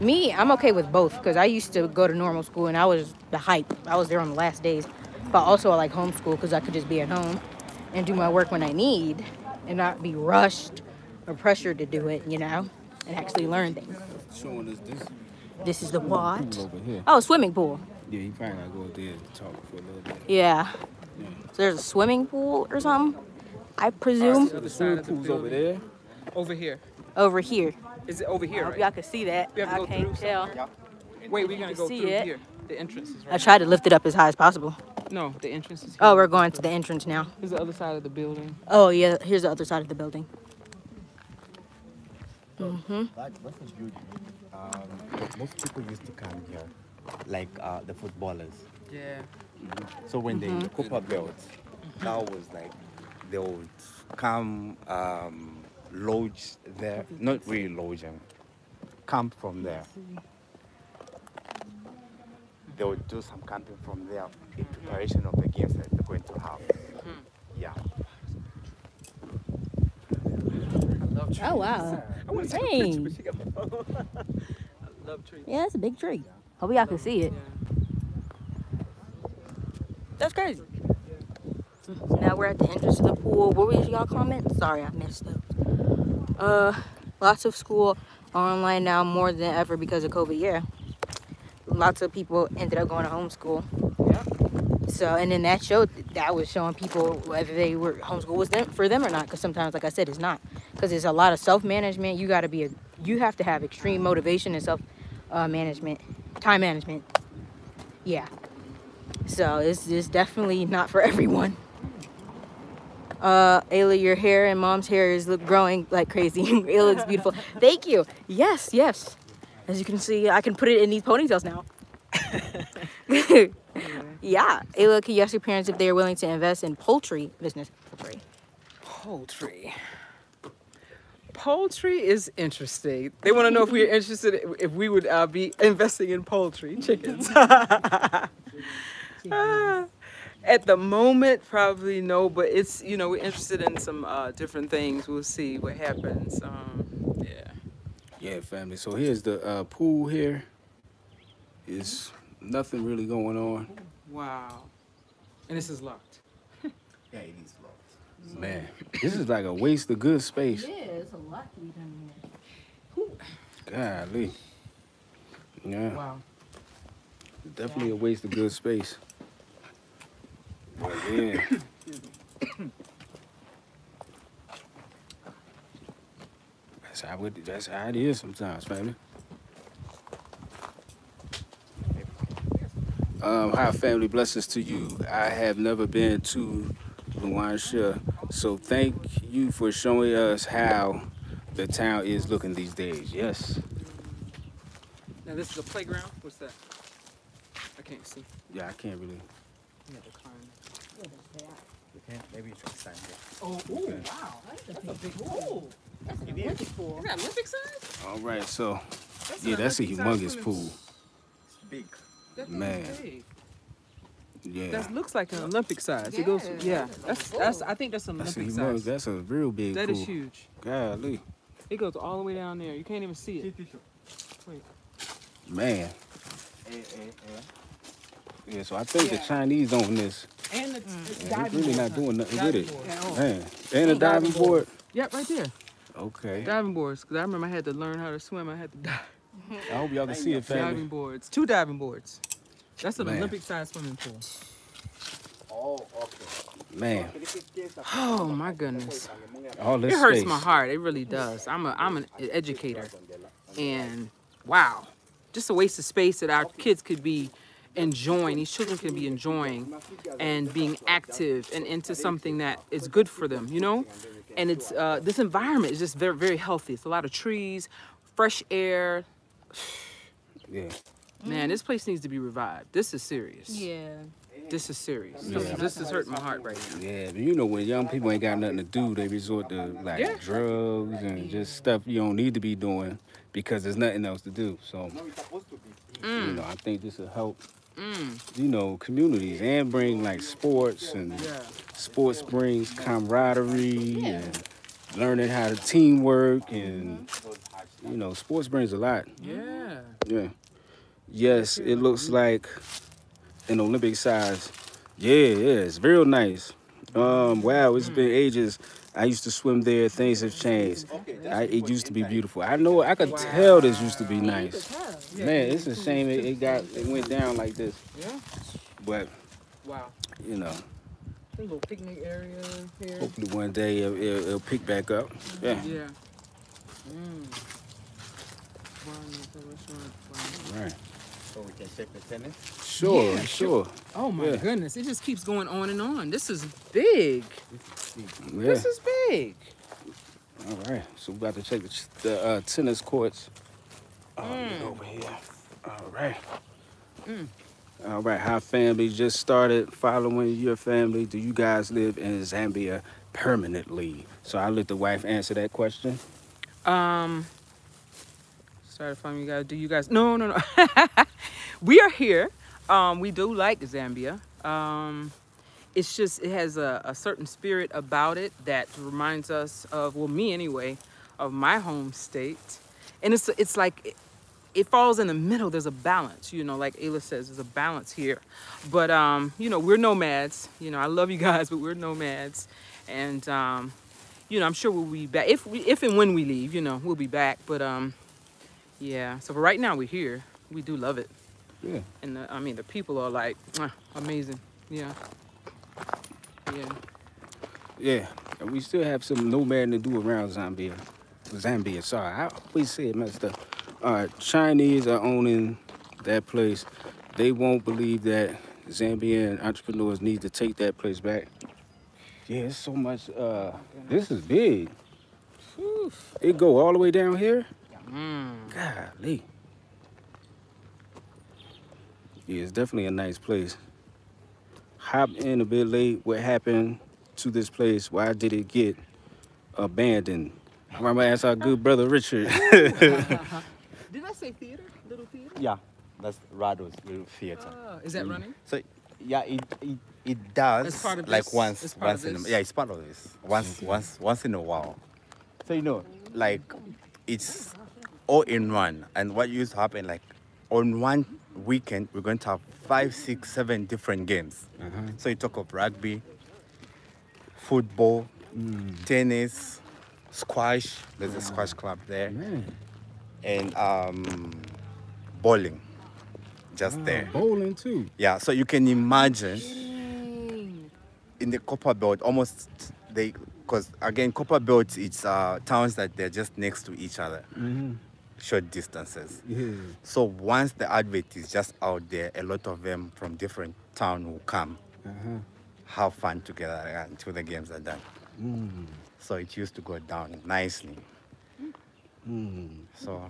Me, I'm okay with both because I used to go to normal school and I was the hype. I was there on the last days. But also I like homeschool because I could just be at home and do my work when I need and not be rushed or pressured to do it, you know, and actually learn things. Showing us this This is the what? pool over here. Oh, swimming pool. Yeah, he probably gotta go up there and talk for a little bit. Yeah. Yeah. So there's a swimming pool or something, I presume, The other The swimming of the pool's over there. Over here. over here. Is it over I here, hope right? y'all can see that. We have to I go can't through tell. Wait, we're gonna go see through it. here. The entrance is I tried to lift it up as high as possible. No, the entrance is here. Oh, we're going to the entrance now. Here's the other side of the building. Oh, yeah, here's the other side of the building. Mm-hmm. That, that's a building. Um, most people used to come here, like uh, the footballers. Yeah. So when they Copper Belt, that was like they would come um, lodge there, not really lodging, camp from there. They would do some camping from there in preparation of the games that they're going to have. Yeah. Oh, wow. I want to take a picture, Dang. but she got my phone. I love trees. Yeah, it's a big tree. Hope y'all can see it. That's crazy. Now we're at the entrance of the pool. What was y'all comments? Sorry, I missed those. Uh, lots of school online now more than ever because of COVID. Yeah, lots of people ended up going to homeschool. So, and then that showed that was showing people whether they were homeschool was them for them or not. Because sometimes, like I said, it's not. Because it's a lot of self management. You got to be a, you have to have extreme motivation and self uh, management, time management. Yeah. So it's it's definitely not for everyone. Uh, Ayla, your hair and mom's hair is look growing like crazy. it looks beautiful. Thank you. Yes, yes. As you can see, I can put it in these ponytails now. yeah. Ayla, can you ask your parents if they are willing to invest in poultry business? Poultry. Poultry. Poultry is interesting. They want to know if we're interested, if we would uh, be investing in poultry, chickens. Ah, At the moment, probably no, but it's, you know, we're interested in some uh, different things. We'll see what happens. Um, yeah. Yeah, family. So here's the uh, pool here. Is nothing really going on. Wow. And this is locked. Yeah, it is locked. Man, this is like a waste of good space. Yeah, it's a lot to be done here. Golly. Yeah, Wow. definitely a waste of good space. But yeah. That's how it, that's how it is sometimes, family. Um, high family blessings to you. I have never been to Luanshya, so thank you for showing us how the town is looking these days. Yes. Now this is a playground. What's that? I can't see. Yeah, I can't really. Yeah, maybe you should sign it. Oh, ooh, wow. That's a big, ooh. That's an Olympic pool. Is that Olympic size? All right, so That's yeah, that's a Olympic-sized humongous pool. It's big. That's Man. big. Yeah, That looks like an Olympic size. It goes, yeah. That's that's. I think that's an that's a Olympic humongous. size. That's a real big That pool. is huge. Golly, It goes all the way down there. You can't even see it. Wait. man. Yeah, so I think the Chinese own this. And the, Yeah, mm. they really not doing nothing with it. Man, and a diving board. Yep, right there. Okay. Diving boards. Because I remember I had to learn how to swim. I had to dive. I hope y'all can see it, family. Diving boards. Two diving boards. That's an Man. Olympic sized swimming pool. Oh, okay. Man, Oh my goodness. all this It hurts space. my heart. It really does. I'm a I'm an educator. And wow. Just a waste of space that our kids could be enjoying, these children can be enjoying and being active and into something that is good for them, you know? And it's uh, this environment is just very, very healthy. It's a lot of trees, fresh air. Yeah. Man, this place needs to be revived. This is serious. Yeah. This is serious. Yeah. This is hurting my heart right now. Yeah, but you know when young people ain't got nothing to do, they resort to like Yeah. drugs and just stuff you don't need to be doing because there's nothing else to do. So, you know, I think this will help, Mm. you know, communities and bring like sports and Yeah. sports brings camaraderie and learning how to teamwork and you know, sports brings a lot. Yeah. Yeah. Yes, it looks like an Olympic size. Yeah, yeah, it's real nice. Um, wow, it's been ages. I used to swim there. Things have changed. I, it used to be beautiful. I know. I could tell this used to be nice. Man, it's a shame it, it got it went down like this. Yeah. But Wow. you know, A little picnic area here. hopefully one day it'll, it'll, it'll pick back up. Yeah. Yeah. Mm. Barn is a restaurant. Wow. Right. So we can check the tennis. Sure. Yeah, sure. Oh my Yeah. goodness, it just keeps going on and on. This is big. Yeah. This is big. All right, so we about to check the, the uh, tennis courts. Um, Mm. Over here. All right. Mm. All right, how family just started following your family. Do you guys live in Zambia permanently? So I let the wife answer that question. Um sorry to find you guys. Do you guys no no no. we are here. Um we do like Zambia. Um it's just it has a, a certain spirit about it that reminds us of well me anyway of my home state and it's it's like it, it falls in the middle there's a balance you know like ayla says there's a balance here but um you know we're nomads you know i love you guys but we're nomads and um you know i'm sure we'll be back if we if and when we leave you know we'll be back but um yeah so for right now we're here we do love it Yeah. and the, I mean the people are like amazing. Yeah. Yeah. Yeah, and we still have some nomading to do around Zambia. Zambia, sorry, I always say it messed up. All right, Chinese are owning that place. They won't believe that Zambian entrepreneurs need to take that place back. Yeah, it's so much. Uh, this is big. It go all the way down here. Mm. Golly. Yeah, it's definitely a nice place. Hop in a bit late. What happened to this place? Why did it get abandoned? I'm gonna ask our good brother Richard. Did I say theater? Little theater? Yeah, that's Rado's little theater. Oh, is that running? So yeah, it it, it does It's part of like this? once once in a, yeah, it's part of this. Once once once in a while. So you know, like it's all in one. And what used to happen like on one weekend we're going to have five, six, seven different games. So you talk of rugby, football, tennis, squash. There's a squash club there, Man, and um, bowling. Just there. bowling too. Yeah, so you can imagine in the Copper Belt, almost they, because again, Copper Belt, it's uh, towns that they're just next to each other. Mm-hmm. Short distances. Yeah. So once the advert is just out there, a lot of them from different town will come, Uh-huh. have fun together until the games are done. Mm. So it used to go down nicely. Mm. So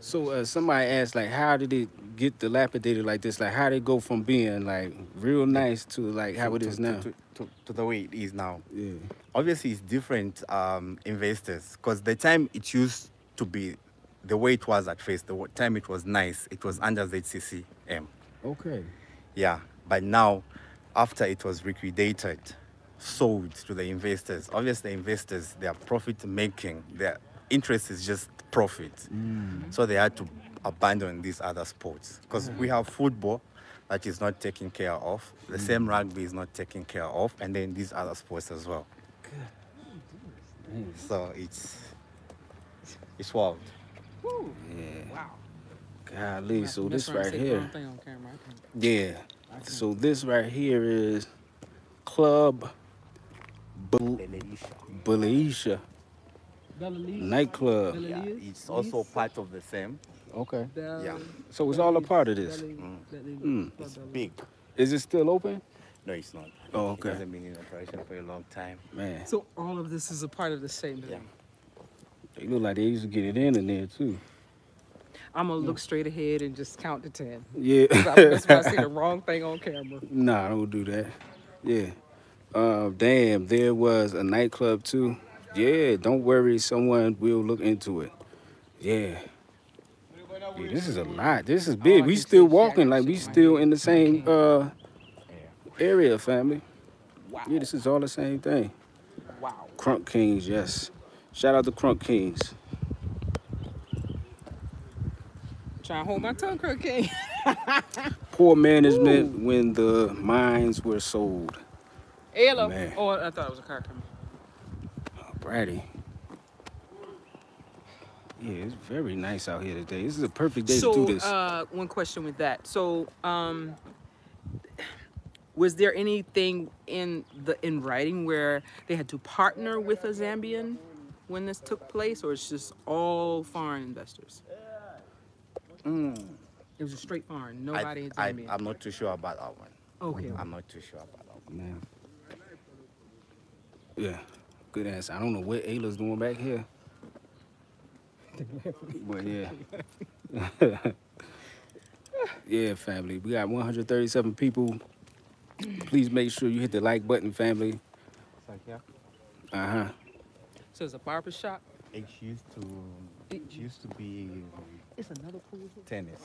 So uh, somebody asked, like, how did it get dilapidated like this? Like, how did it go from being like real nice to like how it to, is to- now? To, to, to the way it is now. Yeah. Obviously, it's different um, investors because the time it used to be the way it was at first, the time it was nice, it was under ZCCM. Okay. Yeah, but now, after it was liquidated, sold to the investors, obviously, the investors, they are profit making, their interest is just profit. Mm. So they had to abandon these other sports because we have football that is not taken care of, the mm. same rugby is not taken care of, and then these other sports as well. So it's it's wild. Yeah. Wow. Golly. So this right here. wrong thing on camera. I can't- Yeah. So this right here is Club Bel- Belaisha nightclub. Yeah, it's also part of the same. Okay. Yeah. So it's all a part of this. Mm. It's big. Is it still open? No, it's not. Oh, okay. It hasn't been in operation for a long time. Man, So all of this is a part of the same Yeah. They look like they used to get it in in there too. I'm gonna look straight ahead and just count to ten. Yeah. That's why I see the wrong thing on camera. Nah, I don't do that. Yeah. Uh, damn, there was a nightclub too. Yeah, don't worry, someone will look into it. Yeah. This is a lot. This is big. We still walking like we still in the same uh area, family. Wow. Yeah, this is all the same thing. Wow. Crunk Kings, yes. Shout out to Crunk Kings. Trying to hold my tongue, Crook King. Poor management when the mines were sold. Hello. Man. Oh, I thought it was a car coming. Brady. Yeah, it's very nice out here today. This is a perfect day so, to do this. uh, one question with that. So, um, was there anything in the in writing where they had to partner with a Zambian when this took place, or it's just all foreign investors? Mm. It was a straight foreign, I, nobody in I, Zambia. I'm not too sure about that one. okay. I'm not too sure about that one. Man. Yeah, good answer. I don't know what Ayla's doing back here. but yeah. yeah, family. We got 137 people. Please make sure you hit the like button, family. Uh huh. So it's a barber shop. It used to it used to be It's another pool. here? tennis.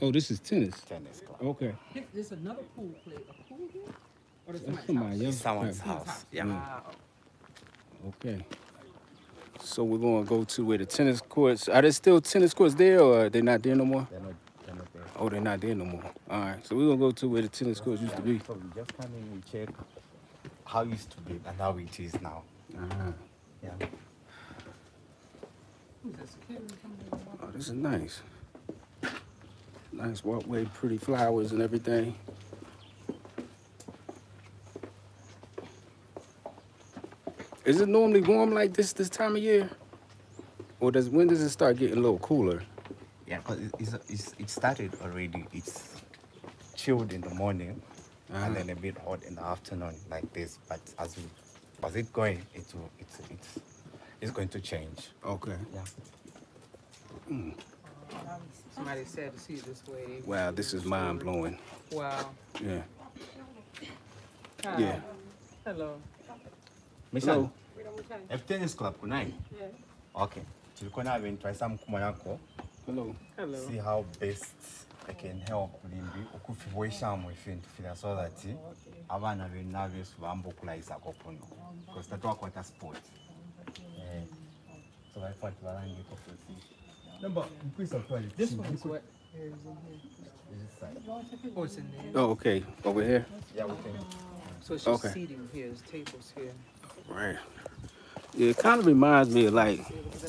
Oh, this is tennis. Tennis club. Okay. There's another pool play. A pool here? Or there's That's somebody's somebody house? someone's Yeah. house. Yeah. Wow. Okay. So we're gonna go to where the tennis courts. Are there still tennis courts there, or are they not there no more? They're not they're not there. Oh, they're not there no more. All right. So we're gonna go to where the tennis courts used to be. So we just come in, we check how it used to be and how it is now. Uh-huh. Yeah. Who's this kid coming in? Oh, this is nice. Nice walkway, pretty flowers and everything. Is it normally warm like this this time of year? Or does when does it start getting a little cooler? Yeah, because it, it's, it's, it started already. It's chilled in the morning Uh-huh. and then a bit hot in the afternoon like this. But as we, as it going, it will, it's, it's, it's going to change. Okay. Yeah. Hmm. Somebody said to see this way. Wow, this is mind blowing. Wow. Yeah. Hi. Yeah. Hello. Hello. F tennis club kunai? Okay. Tulikuwa na ventuaisa mkubwa yako Hello. Hello. see how best I can help limbi okufibwaishamu efintu fira so that abaana bonna besu bambukulayisako kuno because tatwakwata sport Eh, so baifa tubalangeko Number, increase of quality. This one is what? This side. Oh, it's in there. Oh, okay. Over here. Yeah, we can. So it's just Okay. seating here. There's tables here. Right. Yeah, it kind of reminds me of like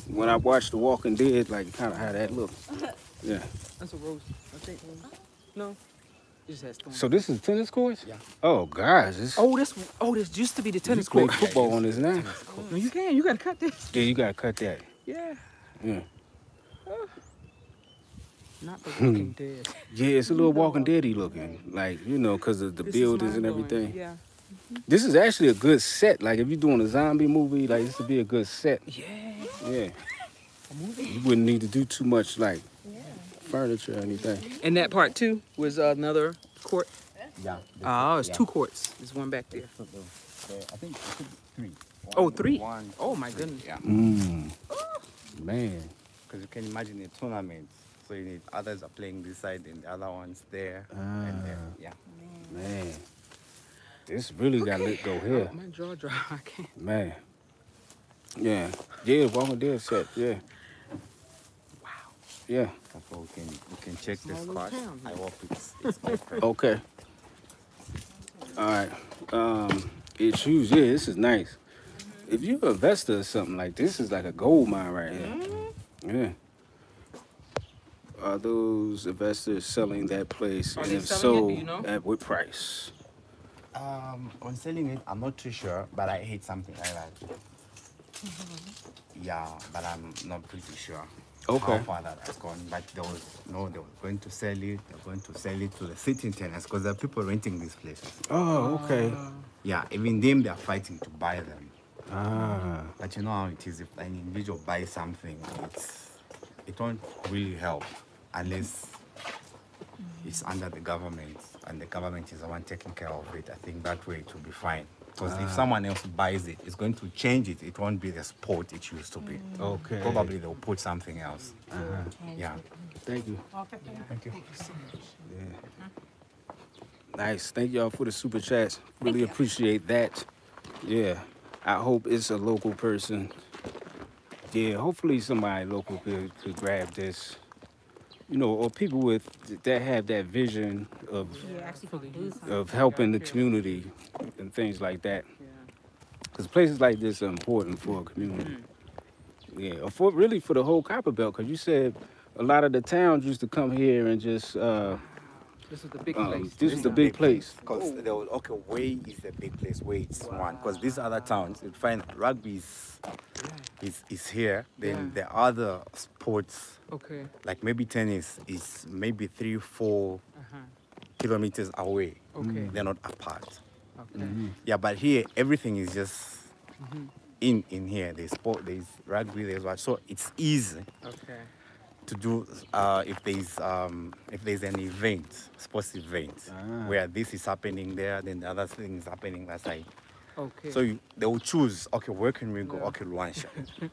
when I watched The Walking Dead, like kind of how that looked. Yeah. That's a rose. I think. No. It just has thorns. So this is tennis courts? Yeah. Oh gosh, this oh, this. Oh, this used to be the tennis play court. football on this now. No, you can. You gotta cut this. Yeah, you gotta cut that. Yeah. Yeah. Ah. Not the hmm. Walking Dead. Yeah, it's a little Walking Deady looking, like you know, because of the This buildings and mind-blowing. everything. Yeah. Mm-hmm. This is actually a good set. Like if you're doing a zombie movie, like this would be a good set. Yeah. Yeah. You wouldn't need to do too much like furniture or anything. And that part two was another court. Yeah. Oh, it's two courts. There's one back there. I think it could be three. Oh, One- three. One, Oh my goodness. yeah. Mm. Man. Because you can imagine a tournament. So you need others are playing this side and the other ones there. And there. Ah. Yeah. Man. This really got lit go here. Oh, my jaw dry. I can't. Man. Yeah. Yeah, Walking Dead set. Yeah. Wow. Yeah. So we can we can check Small this little card. I hope it's, it's. Okay. All right. Um, it's shoes. Yeah, this is nice. If you're an investor or something like this, is like a gold mine right here. Yeah. Are those investors selling that place? Are and they if selling so, it? You know? at what price? Um, on selling it, I'm not too sure, but I hate something like that. Yeah, but I'm not pretty sure. Okay. How far that has gone, but there was no, they were going to sell it. They're going to sell it to the sitting tenants because there are people renting these places. Oh, okay. Yeah, even them, they are fighting to buy them. Ah, But you know how it is. If an individual buys something, it's it won't really help unless it's under the government and the government is the one taking care of it. I think that way it will be fine. Because if ah. someone else buys it, it's going to change it. It won't be the sport it used to be. Mm. okay. Probably they'll put something else. Uh-huh. Yeah. Thank you. Okay. Thank you. Yeah. Nice. Thank y'all for the super chats. Really appreciate that. Yeah. I hope it's a local person. Yeah, hopefully somebody local could, could grab this. You know, or people with that have that vision of of helping the community and things like that. Because places like this are important for a community. Yeah, or for really for the whole Copper Belt. Because you said a lot of the towns used to come here and just uh, This is the big um, place. this is the big place. Because they will, okay, Way is the big place, Way is one. Because these other towns, you find rugby is, is, is here. Then the other sports, Okay. like maybe tennis, is maybe three, four Uh-huh. kilometers away. Okay. They're not apart. Okay. Yeah, but here everything is just in in here. There's sport, there's rugby, there's what. So it's easy Okay. To do uh, if there's um, if there's an event, sports event, Ah. where this is happening there, then the other thing is happening that side. Okay. So you, they will choose. Okay, where can we go? Yeah. Okay, Luanshya.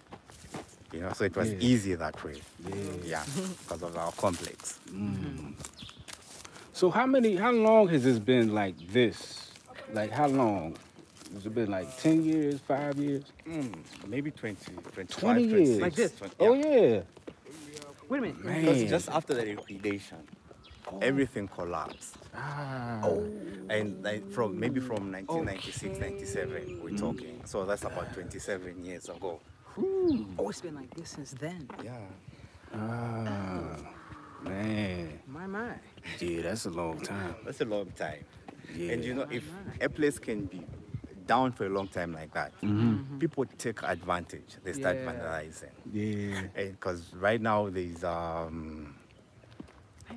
you know, so it was Yeah. easy that way. Yeah. Yeah, because of our complex. So how many? How long has this been like this? Like how long? Has it been like ten years, five years, Mm, maybe 20, 25, 20 years? 26, Like this? 20 Oh yeah. Yeah, Wait a minute. Because just after the liquidation, everything collapsed. ah, And like from maybe from 1996, 97, we're talking. So that's about 27 years ago. Oh, it's been like this since then. Yeah. ah, man. My my. Yeah, that's a long time. That's a long time. Yeah. And you know, My, if my. a place can be down for a long time like that, people take advantage. They start Yeah. vandalizing. Yeah. Because right now there's um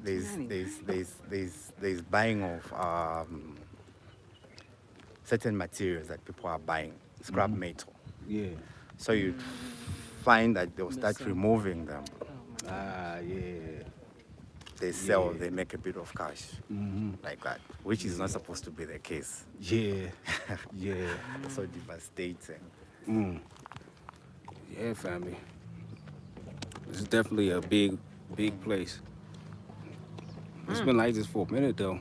there's there's there's there's there's buying of um certain materials that people are buying, scrap metal. Yeah. So you find that they'll start same. removing them. Oh my. Ah, yeah. They sell, Yeah. they make a bit of cash hmm like that, which is not supposed to be the case. Yeah. Yeah. so devastating. Mm. Yeah, family. This is definitely a big, big place. It's been like this for a minute though.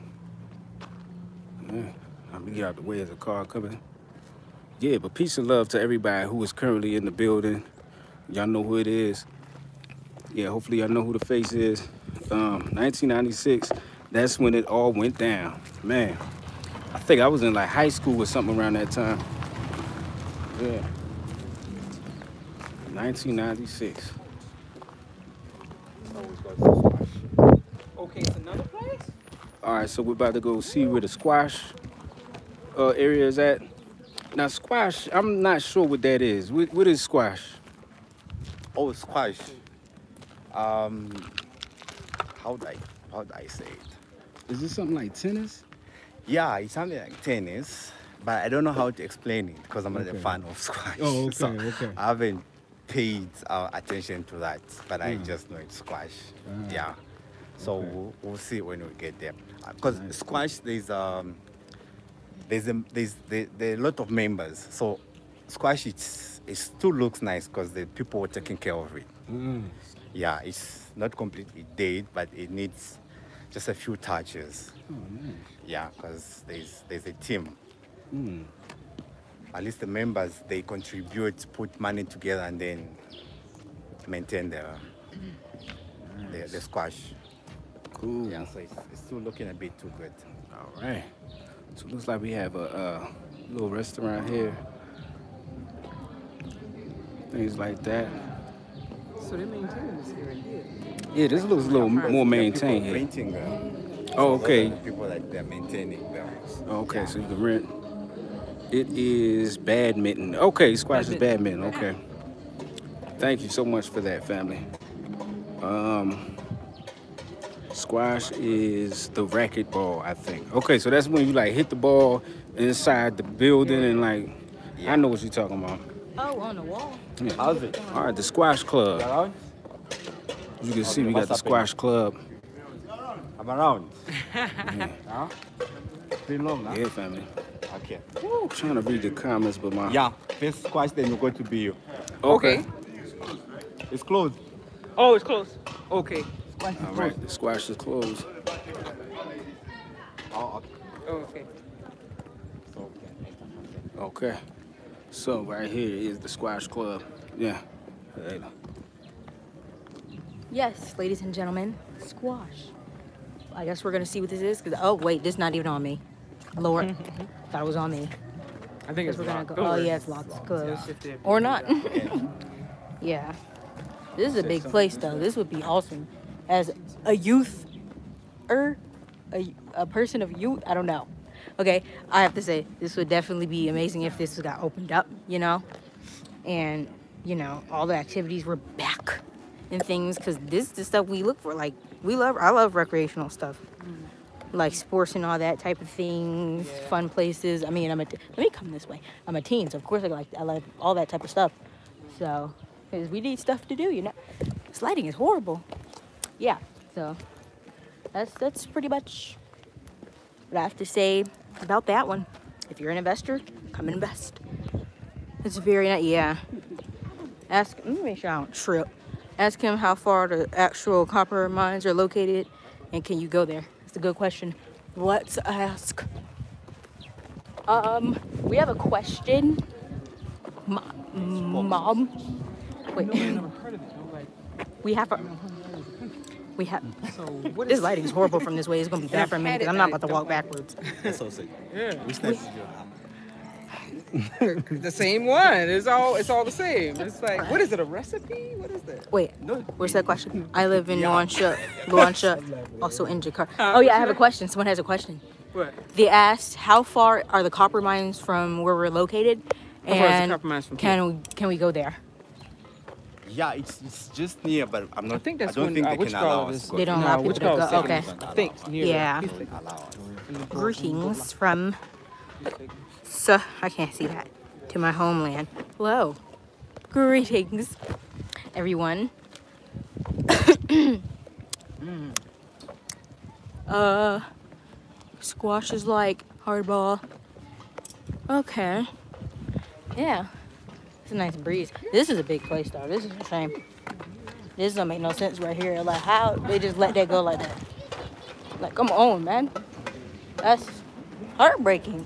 Yeah. I'm gonna get out the way as a car coming. Yeah, but peace and love to everybody who is currently in the building. Y'all know who it is. Yeah, hopefully y'all know who the face is. Um, 1996, that's when it all went down. Man, I think I was in like high school or something around that time. Yeah. 1996. Okay, it's another place? All right, so we're about to go see where the squash uh, area is at. Now, squash, I'm not sure what that is. What, what is squash? Oh, squash. Um, how do I how do I say it? Is this something like tennis? Yeah, it's something like tennis, but I don't know how to explain it because I'm not a fan of squash. Oh, okay, so okay. I haven't paid uh, attention to that, but I Mm. just know it's squash. Ah, yeah. So okay. we'll, we'll see when we get there. Because Nice. squash, there's um, there's a, there's there, there are a lot of members. So squash, it's it still looks nice because the people are taking care of it. Mm. Yeah, it's not completely dead, but it needs just a few touches. Oh, nice. Yeah, because there's there's a team. Mm. At least the members they contribute, put money together, and then maintain the the, the squash. Cool. Yeah, so it's, it's still looking a bit too good. All right. So it looks like we have a uh, little restaurant here. Things like that. So they maintain this area here. Yeah, this looks a little more maintained people here. renting them. Oh, okay. the People that they're maintaining them. Okay, so you can rent. It is badminton. Okay, squash is badminton. Okay. Thank you so much for that, family. Um, squash is the racquetball, I think. Okay, so that's when you like hit the ball inside the building and like, I know what you're talking about. Oh, on the wall. Yeah. How's it? All right, the squash club. As you can see, we got the squash club. I'm around. Yeah, Huh? Been long, huh? yeah family. Okay. Woo, trying to read the comments, but my Yeah, first squash, then you going to BU. Okay. It's closed. Oh, it's closed. Okay. All right, the squash is closed. Oh, okay. Oh, okay. Okay. So right here is the squash club. Yeah. Hey, Yes, ladies and gentlemen, squash. I guess we're gonna see what this is. Cause oh wait, this is not even on me. Lord, thought it was on me. I think Guess it's we're gonna go. Oh worry. yeah, it's locked. It's closed. If they- Or not. yeah. This is a big place though. This would be awesome. As a youth er a, a person of youth, I don't know. Okay, I have to say this would definitely be amazing if this got opened up, you know? And, you know, all the activities were back and things cuz this is the stuff we look for like we love I love recreational stuff. Mm. Like sports and all that type of things, fun places. I mean, I'm a let me come this way. I'm a teen, so of course I like I like all that type of stuff. So, because we need stuff to do, you know. Sliding is horrible. Yeah. So, that's that's pretty much what I have to say about that one. If you're an investor, come invest. It's very nice. Yeah. Ask. Let me make sure I don't trip. Ask him how far the actual copper mines are located, and can you go there? It's a good question. Let's ask. Um, we have a question. Mo- Mom. Wait. We have a. We have. So what This is lighting is horrible from this way. It's gonna be bad for a minute because I'm not about to walk backwards. that's so Yeah. the same one. It's all it's all the same. It's like what is it? A recipe? What is that? Wait, what's that question? I live in Luanshya, Luanshya, also in Jakarta. Oh yeah, I have a question. Someone has a question. What? They asked how far are the copper mines from where we're located, How far is the and copper mines from can we can we go there? Yeah, it's, it's just near, but I'm not. I think that's don't when think uh, they which can allow us is to go They don't to- allow people which to go. is Okay. I think near Yeah. They allow us. Greetings from. So I can't see that. To my homeland. Hello. Greetings, everyone. Mm. Uh, squash is like hardball. Okay. Yeah. It's a nice breeze. This is a big place though. This is a shame. This don't make no sense right here. Like how they just let that go like that. Like come on, man. That's heartbreaking.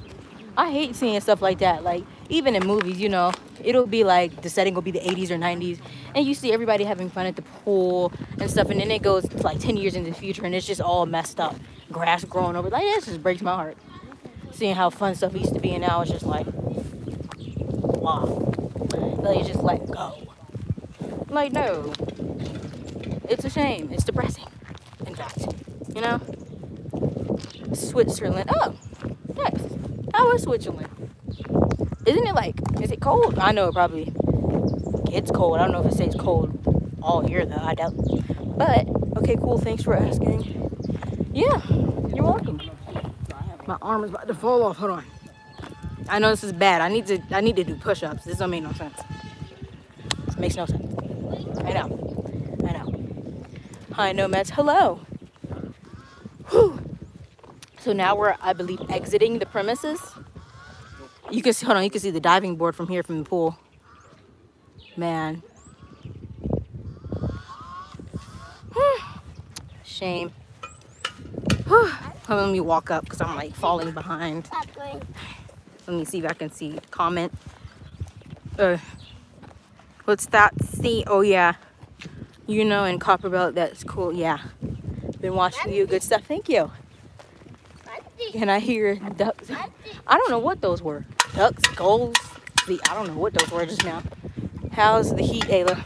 I hate seeing stuff like that. Like even in movies, you know, it'll be like the setting will be the 80s or 90s, and you see everybody having fun at the pool and stuff, and then it goes like 10 years into the future, and it's just all messed up, grass growing over. Like this just breaks my heart. Seeing how fun stuff used to be, and now it's just like, wow. You just let go. Like no, it's a shame. It's depressing. In fact, you know. Switzerland. Oh, nice. How is Switzerland? Isn't it like, is it cold? I know it probably gets cold. I don't know if it stays cold all year though. I doubt. But Okay, cool. Thanks for asking. Yeah, you're welcome. My arm is about to fall off. Hold on. I know this is bad. I need to I need to do push-ups. This don't make no sense. This makes no sense. I know. I know. Hi, nomads. Hello. Whew. So now we're, I believe, exiting the premises. You can see, hold on, you can see the diving board from here from the pool. Man. Shame. Let me walk up because I'm like falling behind. Let me see if I can see comment. Uh, what's that? See? Oh yeah. You know, in Copperbelt, that's cool. Yeah. Been watching you. Good stuff. Thank you. And I hear ducks. I don't know what those were. Ducks, gulls. See, I don't know what those were just now. How's the heat, Ayla?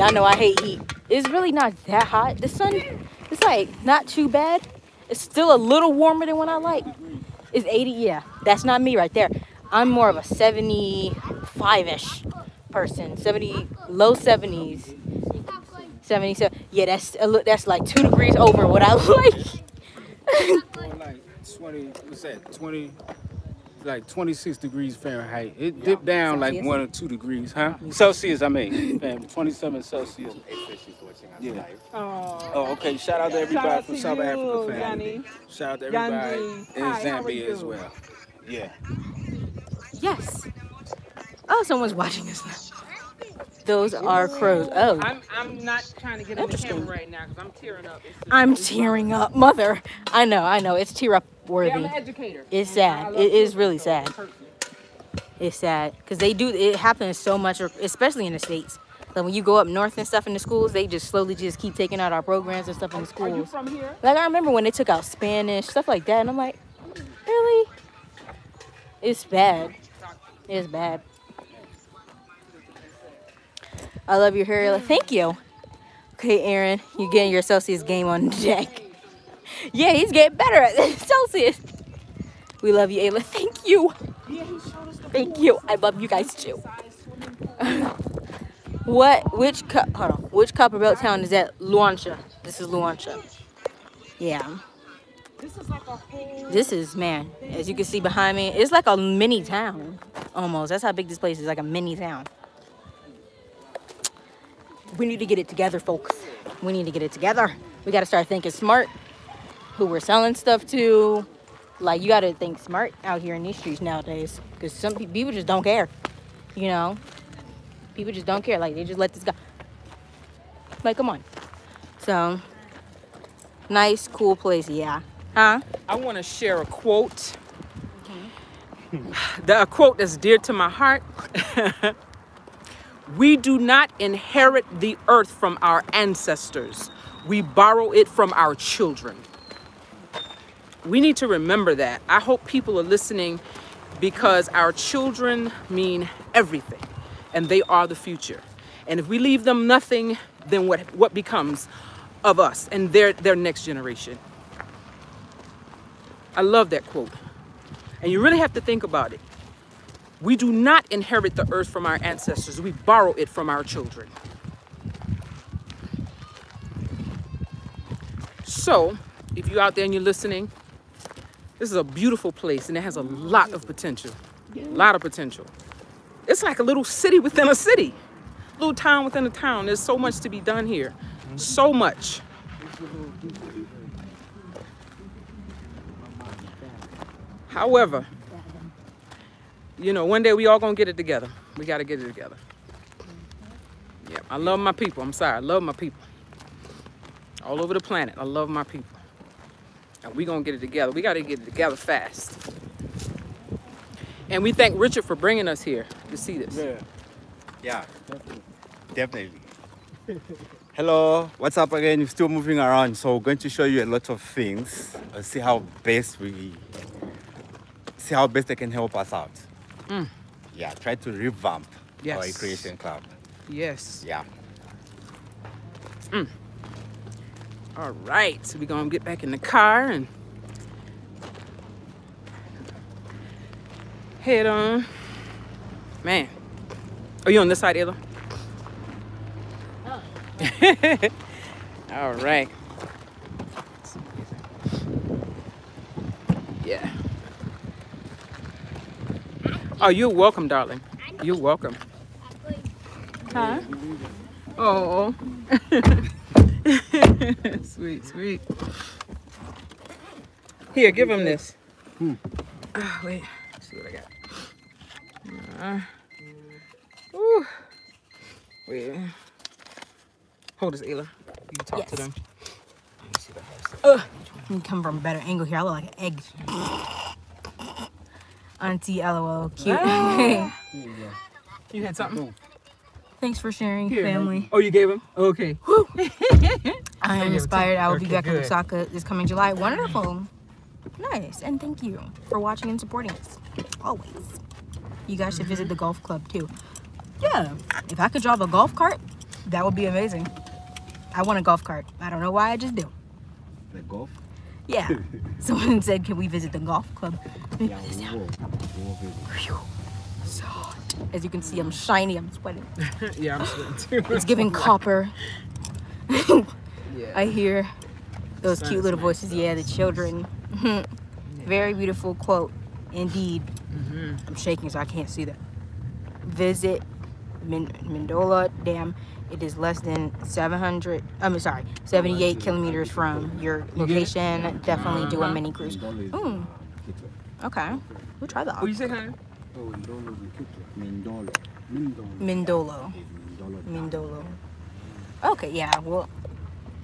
I know I hate heat. It's really not that hot. The sun, it's like not too bad. It's still a little warmer than what I like. It's 80, yeah. That's not me right there. I'm more of a 75-ish person. 70, low 70s. 77. Yeah, that's a, that's like two degrees over what I like. like 20, what's that? 20, like 26 degrees Fahrenheit. It dipped down like one or two degrees, huh? Celsius, I mean. 27 Celsius. Yeah. Oh, oh, okay. Shout out to everybody out from to South you, Africa family. Yanni. Shout out to everybody Yanni. in Hi, Zambia as well. Yeah. Yes. Oh, someone's watching us now. Those are crows. Oh, I'm, I'm not trying to get in the Interesting. camera right now because I'm tearing up. I'm tearing up, mother. I know, I know. It's tear up Yeah, I'm worthy. an educator. It's sad. It is really so sad. it hurts me. It's sad because they do. It happens so much, especially in the states. Like when you go up north and stuff in the schools, they just slowly just keep taking out our programs and stuff in the schools. Are you from here? Like I remember when they took out Spanish stuff like that, and I'm like, really? It's bad. It's bad. I love your hair. Thank you. Okay, Aaron, you're getting your Celsius game on deck. Yeah, he's getting better at Celsius. We love you, Ayla. Thank you. Thank you. I love you guys too. what? Which? cu- Hold on. Which Copper Belt town is that? Luanshya. This is Luanshya. Yeah. This is like a whole. This is man. As you can see behind me, it's like a mini town. Almost. That's how big this place is. Like a mini town. We need to get it together, folks. We need to get it together. We got to start thinking smart. Who we're selling stuff to. Like you got to think smart out here in these streets nowadays, because some people just don't care. You know, people just don't care. Like they just let this go. Like come on. So nice, cool place. Yeah. Huh? I want to share a quote. The a quote that's dear to my heart. we do not inherit the earth from our ancestors. We borrow it from our children. We need to remember that. I hope people are listening because our children mean everything and they are the future. And if we leave them nothing, then what, what becomes of us and their, their next generation? I love that quote. And you really have to think about it. We do not inherit the earth from our ancestors, we borrow it from our children. So, if you're out there and you're listening, this is a beautiful place and it has a lot of potential. A lot of potential. It's like a little city within a city, little town within a town. There's so much to be done here. So much. However, you know, one day we all gonna get it together. We gotta get it together. Yeah, I love my people. I'm sorry, I love my people. All over the planet, I love my people. And we gonna get it together. We gotta get it together fast. And we thank Richard for bringing us here to see this. Yeah. Yeah, definitely. Hello, what's up again? We're still moving around, so we're going to show you a lot of things. Uh, see how best we see how best they can help us out. Mm. Yeah, try to revamp our Yes. recreation club. Yes. Yeah. All right, so we're gonna get back in the car and head on. Man, are you on this side, Ella? All right. Yeah. Oh, you're welcome, darling. You're welcome. Huh? Oh. sweet, sweet. Here, give him this. Hmm. Oh, wait. Let's see what I got. Uh, ooh. Wait. Hold this, Ayla. You can talk Yes. to them. Ugh. Let me come from a better angle here. I look like an egg. Auntie LOL, cute. Ah. You had something? Thanks for sharing, Here. family. Oh, you gave him? Okay. I am inspired. I will be Okay, back in good. Osaka this coming July. Wonderful. Nice. And thank you for watching and supporting us. Always. You guys should visit mm-hmm. the golf club too. Yeah. If I could drive a golf cart, that would be amazing. I want a golf cart. I don't know why, I just do. The golf? Yeah. Someone said, can we visit the golf club? Yeah, we will. We will So, as you can see, I'm shiny. I'm sweating. yeah, I'm sweating too. It's giving copper. Yeah. I hear those Sun cute little nice, voices. Yeah, the children. Very beautiful quote, indeed. Mm-hmm. I'm shaking so I can't see that. Visit Min- Mindolo Dam. It is less than 700. I'm sorry, 78 kilometers from your location. Definitely do a mini cruise. Mm, okay, we'll try that. What you say, honey? Oh, Mindolo Mindolo. Mindolo. Mindolo. Mindolo. Mindolo. Okay, yeah, we'll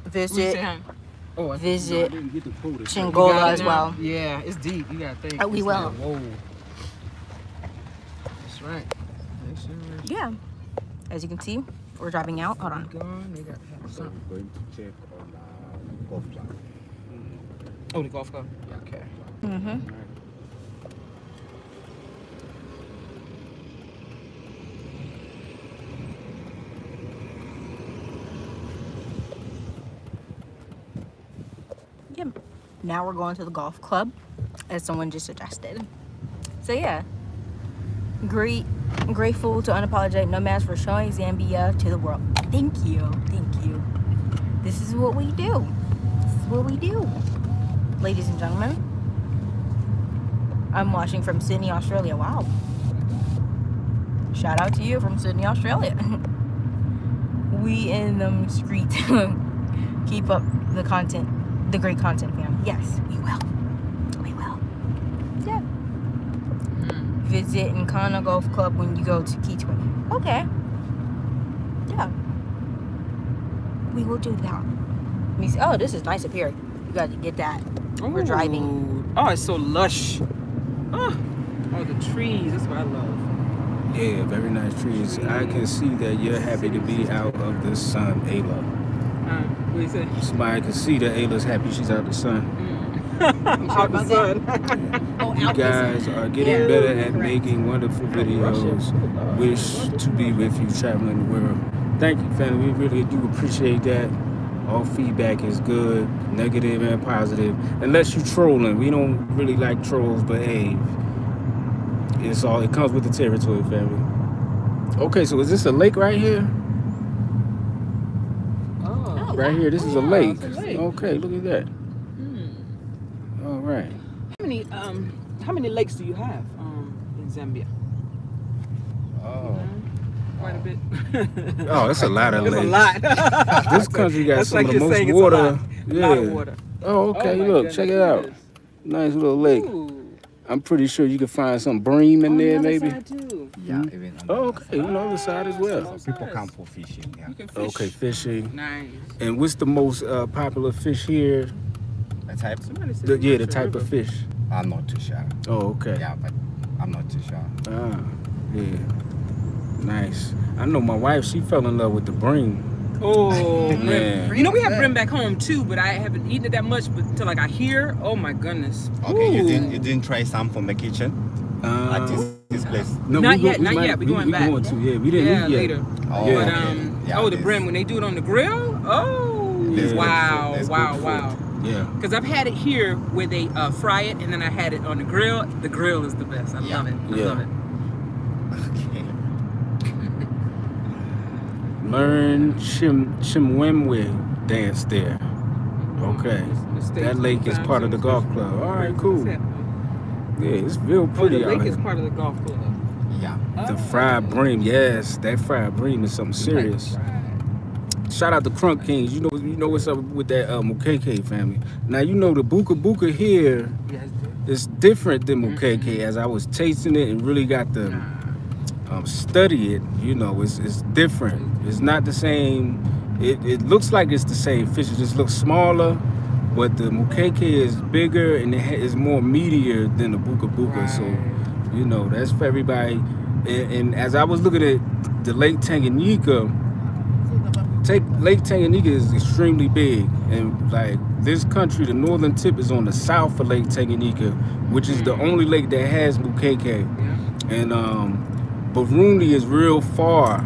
What you say, visit honey? Oh, I visit didn't get the quote. You Chingola as well. Yeah, it's deep. You gotta think. Oh, we It's will. Like, whoa. That's right. Make Yeah, as you can see, we're driving out. Hold on. gone. They got to have So something. we're going to check on uh, golf club. Oh, the golf club. Yeah. Okay. Mm-hmm. Yep. Now we're going to the golf club, as someone just suggested. So yeah, great, grateful to unapologetic nomads for showing Zambia to the world. Thank you, thank you. This is what we do. This is what we do, ladies and gentlemen. I'm watching from Sydney, Australia. Wow. Shout out to you from Sydney, Australia. we in them streets. Keep up the content, the great content, fam. Yes, we will. We will. Yeah. Visit Nkana Golf Club when you go to Kitwe. Okay. Yeah. We will do that. Let me see. Oh, this is nice up here. You got to get that. We're driving. Oh, it's so lush. Oh, oh, the trees. That's what I love. Yeah, very nice trees. I can see that you're happy to be out of the sun, Ayla. Uh, what do you say? Somebody can see that Ayla's happy she's out of the sun. Out the sun. Oh, You guys are getting better at making wonderful videos. Wish to be with you traveling the world. Thank you, family. We really do appreciate that. All feedback is good, negative and positive. Unless you're trolling. We don't really like trolls, but hey, it's all it comes with the territory, family. Okay, so is this a lake right here? Oh. Right here, this is a Oh, lake. a lake. Okay, look at that. Hmm. All right. How many um how many lakes do you have um in Zambia? Oh, Quite a bit. oh that's a lot of It's lakes. a lot. This country got That's some like of the most saying a water. lot. Yeah. Lot of water. Oh, okay. Oh my Look, check it out. Nice little lake. Ooh. I'm pretty sure you can find some bream in On there, other maybe. side, too. Yeah, even on the Oh, other okay. On the other side as well. Both People come for fishing. Yeah. You can fish. Okay, fishing. Nice. And what's the most uh, popular fish here? The type, Somebody said The, yeah, the a type of fish. I'm not too sure. Oh, okay. Yeah, but I'm not too sure. Ah, yeah. Nice. I know my wife. She fell in love with the bream. Oh Man. man. You know we have brim back home too, but I haven't eaten it that much. But till like I hear, oh my goodness. Okay, you didn't you didn't try some from the kitchen Uh, at this, this place? no, Not we go- yet, we not might- yet. We're going we back. going to. Yeah, we didn't Yeah, eat yet. later. Oh, Yeah. But um, Yeah, oh the brim when they do it on the grill. Oh Yeah. wow, wow, wow. Yeah. Because I've had it here where they uh, fry it, and then I had it on the grill. The grill is the best. I Yeah. love it. I Yeah. love it. Okay. learn Chim Chimwemwe dance there. Okay. That lake is part of the golf club. All right, cool. Yeah, it's real Oh, pretty the out lake here. is part of the golf club. Yeah. The Oh. fried bream, yes, that fried bream is something serious. Shout out to Crunk Kings. You know, you know what's up with that uh, Mukeke family. Now you know the Buka Buka here is different than Mm-hmm. As I was tasting it and really got to um, study it, you know, it's it's different. It's not the same. It, it looks like it's the same fish. It just looks smaller, but the Mukeke is bigger and it is more meatier than the Buka Buka. So, you know, that's for everybody. And, and as I was looking at the Lake Tanganyika, take Lake Tanganyika is extremely big, and like this country, the northern tip is on the south of Lake Tanganyika, which is the only lake that has Mukeke. And um, Burundi is real far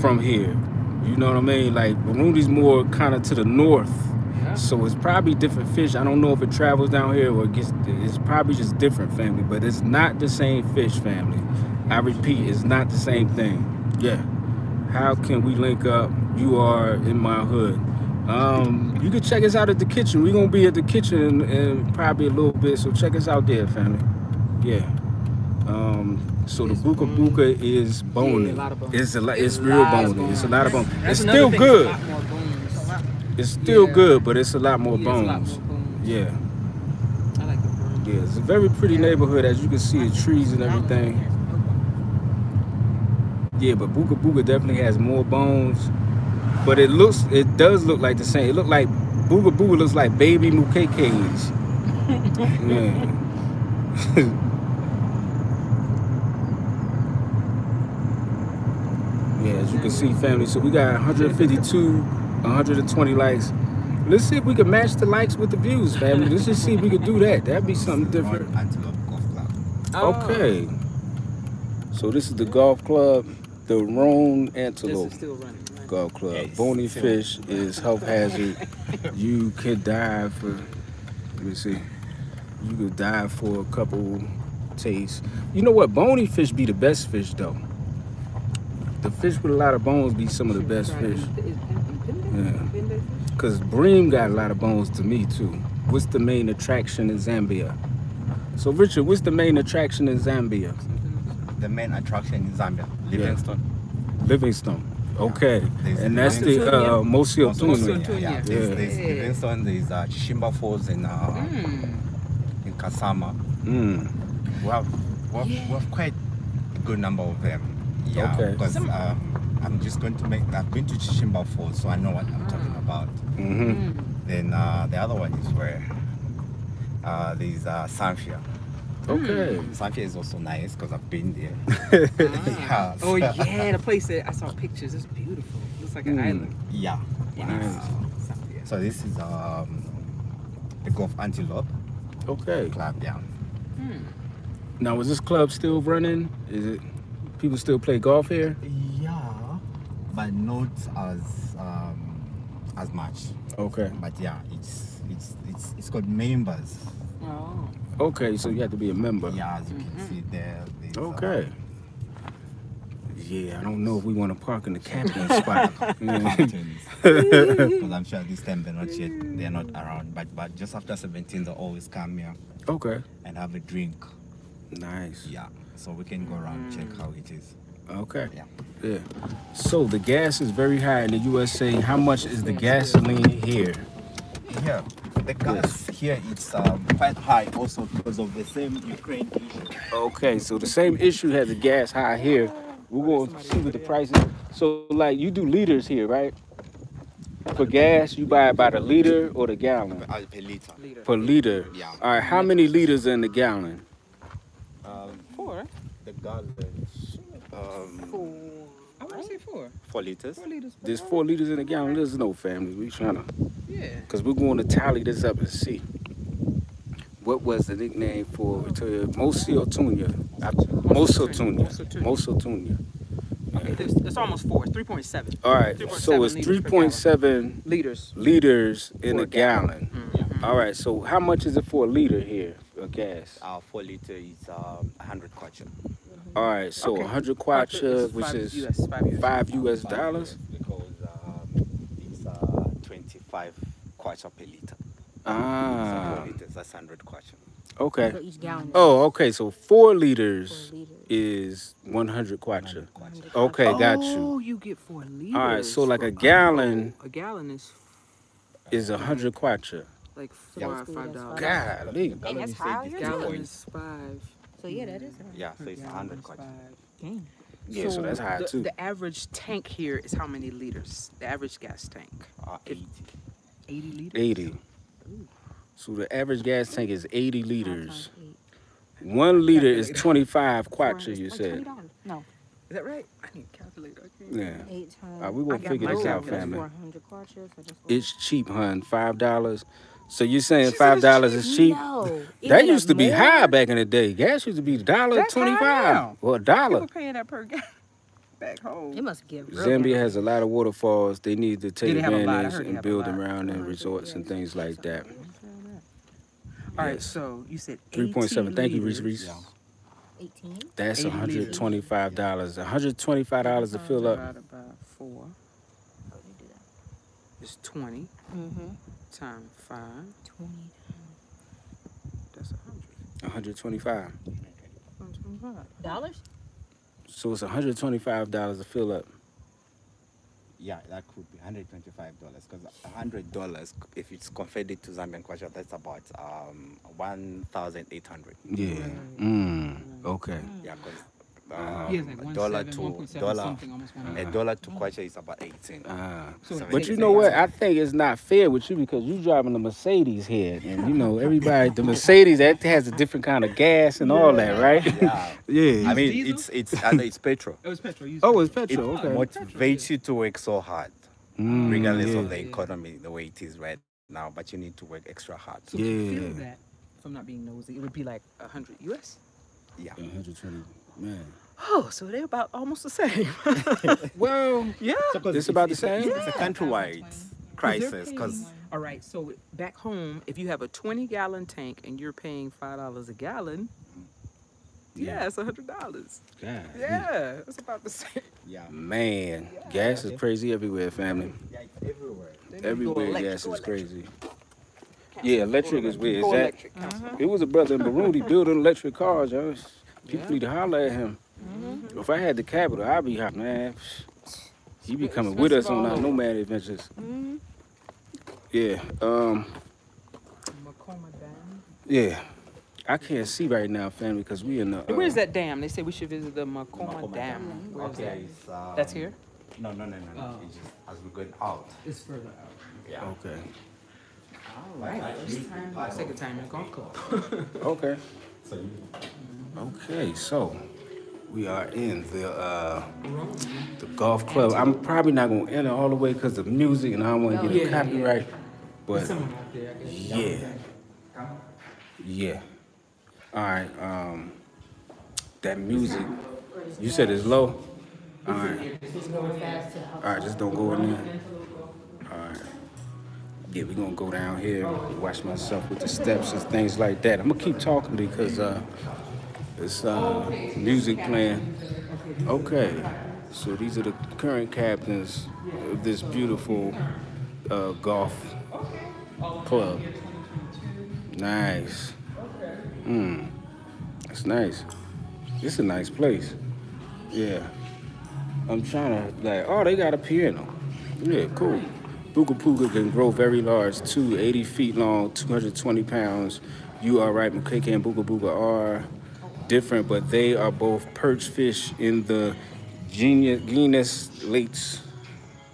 from here. You know what I mean? Like Burundi's more kind of to the north. Yeah. So it's probably different fish. I don't know if it travels down here or it gets. It's probably just different family, but it's not the same fish family. I repeat, it's not the same thing. Yeah. How can we link up? You are in my hood. Um, you can check us out at the kitchen. We're gonna be at the kitchen in probably a little bit, so check us out there, family. Yeah. Um, so the buka buka is bony. Yeah, a lot. It's a lot. It's A real lot of bony. It's a lot of bone. That's It's still good. A lot. It's still Yeah. good, but it's a lot more Yeah, it's a lot bones. more bones. Yeah, I like the bones. yeah. It's a very pretty neighborhood, as you can see, the trees and everything. Yeah, but Buka Buka definitely has more bones. But it looks, it does look like the same. It look like Buka Buka looks like baby Mukekes. yeah. yeah, as you can see, family. So we got 152, 120 likes. Let's see if we can match the likes with the views, family. Let's just see if we can do that. That'd be something different. Roan Antelope Golf Club. Okay. So this is the golf club, the Roan Antelope is still running. Right? Golf Club. Yes. Bony fish is health hazard. you could die for. Let me see. You could die for a couple tastes. You know what? Bony fish be the best fish though. The fish with a lot of bones be some of the best fish. Yeah. Cause bream got a lot of bones to me too. What's the main attraction in Zambia? So Richard, what's the main attraction in Zambia? The main attraction in Zambia, Livingstone. Livingstone. Okay. There's And that's the Livingstone, uh, yeah. Mosi Also, Mosi Otunya. Otunya. yeah, yeah. Yeah. There's, there's Yeah. Livingstone, there's uh, Shimba Falls in, uh, Mm. in Kasama. Mm. We have, we, have, we have quite a good number of them. Yeah, Okay. because Some- um, I'm just going to make, I've been to Shimba Falls, so I know what I'm talking about. hmm Then uh, the other one is where uh, there's uh, Samfya. Okay. Samfya is also nice because I've been there. yeah. Oh yeah, the place that I saw pictures. It's beautiful. Looks like an Mm. island. Yeah. Wow. Nice. So this is um, the Golf Antelope Okay. Club, yeah. Hmm. Now is this club still running? Is it people still play golf here? Yeah, but not as um, as much. Okay. But yeah, it's it's it's it's got members. Oh. Okay, so you have to be a member. Yeah, as you can see there. uh, Okay. Yeah, I don't know if we want to park in the captain spot. Because I'm sure this time they're not yet they're not around. But but just after 17 they always come here okay. and have a drink. Nice. Yeah. So we can go around check how it is. Okay. Yeah. Yeah. So the gas is very high in the USA. How much is the gasoline here? Here, the gas here it's um, quite high also because of the same Ukraine issue. Okay, so the same issue has the gas high here. We're going to see what the price is. So, like, you do liters here, right? For gas, you buy it by the liter or the gallon? Uh, per liter. Leader. Per liter. Yeah. All right, how many liters in the gallon? Um, Four. the gallons, um, Four. I want to say four. four liters. Four liters. There's four liters in the gallon. There's no family. We trying to, Yeah. because we're going to tally this up and see. What was the nickname for to Mosi Otunya? Mosi Otunya. Mosi Otunya. Mosi Otunya. Okay, it's, it's almost four. It's three point seven All right, 3.7 so it's liters per gallon. 3.7 liters. liters in a a gallon. gallon. Mhm. All right, so how much is it for a liter here of gas? Our four liter is um, 100 kwacha. All right, so Okay. 100 Kwacha kwacha, is which five is US, five US. five US dollars. Because five kwacha per liter. Ah, So liters, that's 100 kwacha. okay. So each gallon. is Oh, okay. So four liters four liters. is 100 kwacha. 100 kwacha. Okay, got you. Oh, you get four liters. All right, so like a gallon A gallon is is 100 kwacha. like So four or five that's dollars. five. Golly. Dang, that's Gallon is high. eight You're Gallon is five. So yeah, that is. high. Yeah, so it's Gallon 100 is Dang. Yeah, so that's high the, too. The average tank here is how many liters? The average gas tank, Uh, 80. 80 liters. 80. So the average gas tank is 80 liters. One liter is 25 Four- kwacha, you said. $20. No, Is that right? I need a calculator. I. Yeah. eight times. All right, we I gonna figure this out, calculator. family. Four hundred kwacha. So that's It's cheap, hun. Five dollars. So you're saying She five dollars is cheap? No. That used to be more? high back in the day. Gas used to be a dollar twenty-five now. or a dollar. People paying that per gallon back home. It must get Zambia has a lot of waterfalls. They need to take they have a lot? I advantage and build lot. around in resorts and things like that. All right, Yes. so you said 3.7. Thank you, Reese. Reese. Yeah. Eighteen. That's $125. $125 to fill up. Divided by four How would you do that? is 20 Mm-hmm. Times five. Twenty. That's 100. 125 125. Dollars? So it's $125 to fill up. Yeah, that could be $125 because $100, if it's converted to Zambian kwacha, that's about um, 1,800. Yeah. Mm. Okay. Yeah, because Ah. He like a one dollar seven, to 1.7 dollar, something, almost one. a dollar to kwacha is about 18. Ah. So But you like- know what? I think it's not fair with you because you driving the Mercedes here, and you know everybody. The Mercedes that has a different kind of gas and all that, right? Yeah. Yeah. I mean, diesel? it's it's I know it's petrol. It was petrol. you oh, said. it's It petrol. Okay. motivates you to work so hard, Mm, regardless yeah. of the economy the way it is right now. But you need to work extra hard. So to feel that, if I'm not being nosy, it would be like 100 US. Yeah. 120. Man. Oh, so they're about almost the same. Well, yeah. it's about the same. It's a countrywide crisis because All right, so back home, if you have a 20 gallon tank and you're paying $5 a gallon, yeah, it's a $100. God. Yeah, it's about the same. yeah, Man, gas is crazy everywhere, family. yeah, everywhere. They need to go Everywhere electric, gas go is electric. crazy. Yeah, electric is weird. Is that? electric, council. Uh-huh. It was a brother in Burundi building electric cars, yo. People Yeah. need to holler at him. If I had the capital, I'd be hot, man. He be coming with us on our nomad adventures. Mm-hmm. Yeah. Um. Macoma Dam. Yeah. I can't see right now, family, because we in the. Uh, Where's that dam? They say we should visit the Macoma, Macoma Dam. Dam. Where's Okay, that? it's, um, That's here? No, no, no, no, no. Oh. It's just as we're going out. It's further out. Yeah. Okay. All right. First time, second time in golf club. Okay. So you, Okay. So we are in the uh, the golf club. I'm probably not gonna enter all the way because of music, and I don't want to get Yeah, a yeah. copyright. But there, yeah. Yeah. All right. Um, that music. You said it's low. All right. All right. Just don't go in there. All right. Yeah, we're gonna go down here. Watch myself with the steps and things like that. I'm gonna keep talking because uh, it's uh, music playing. Okay. So these are the current captains of this beautiful uh, golf club. Nice. Hmm. That's nice. This is a nice place. Yeah. I'm trying to like, oh, they got a piano. Yeah, cool. Buka Buka can grow very large too, 80 feet long, 220 pounds. You are right, Mukeke and Buka Buka are different, but they are both perch fish in the genius, genus Lates.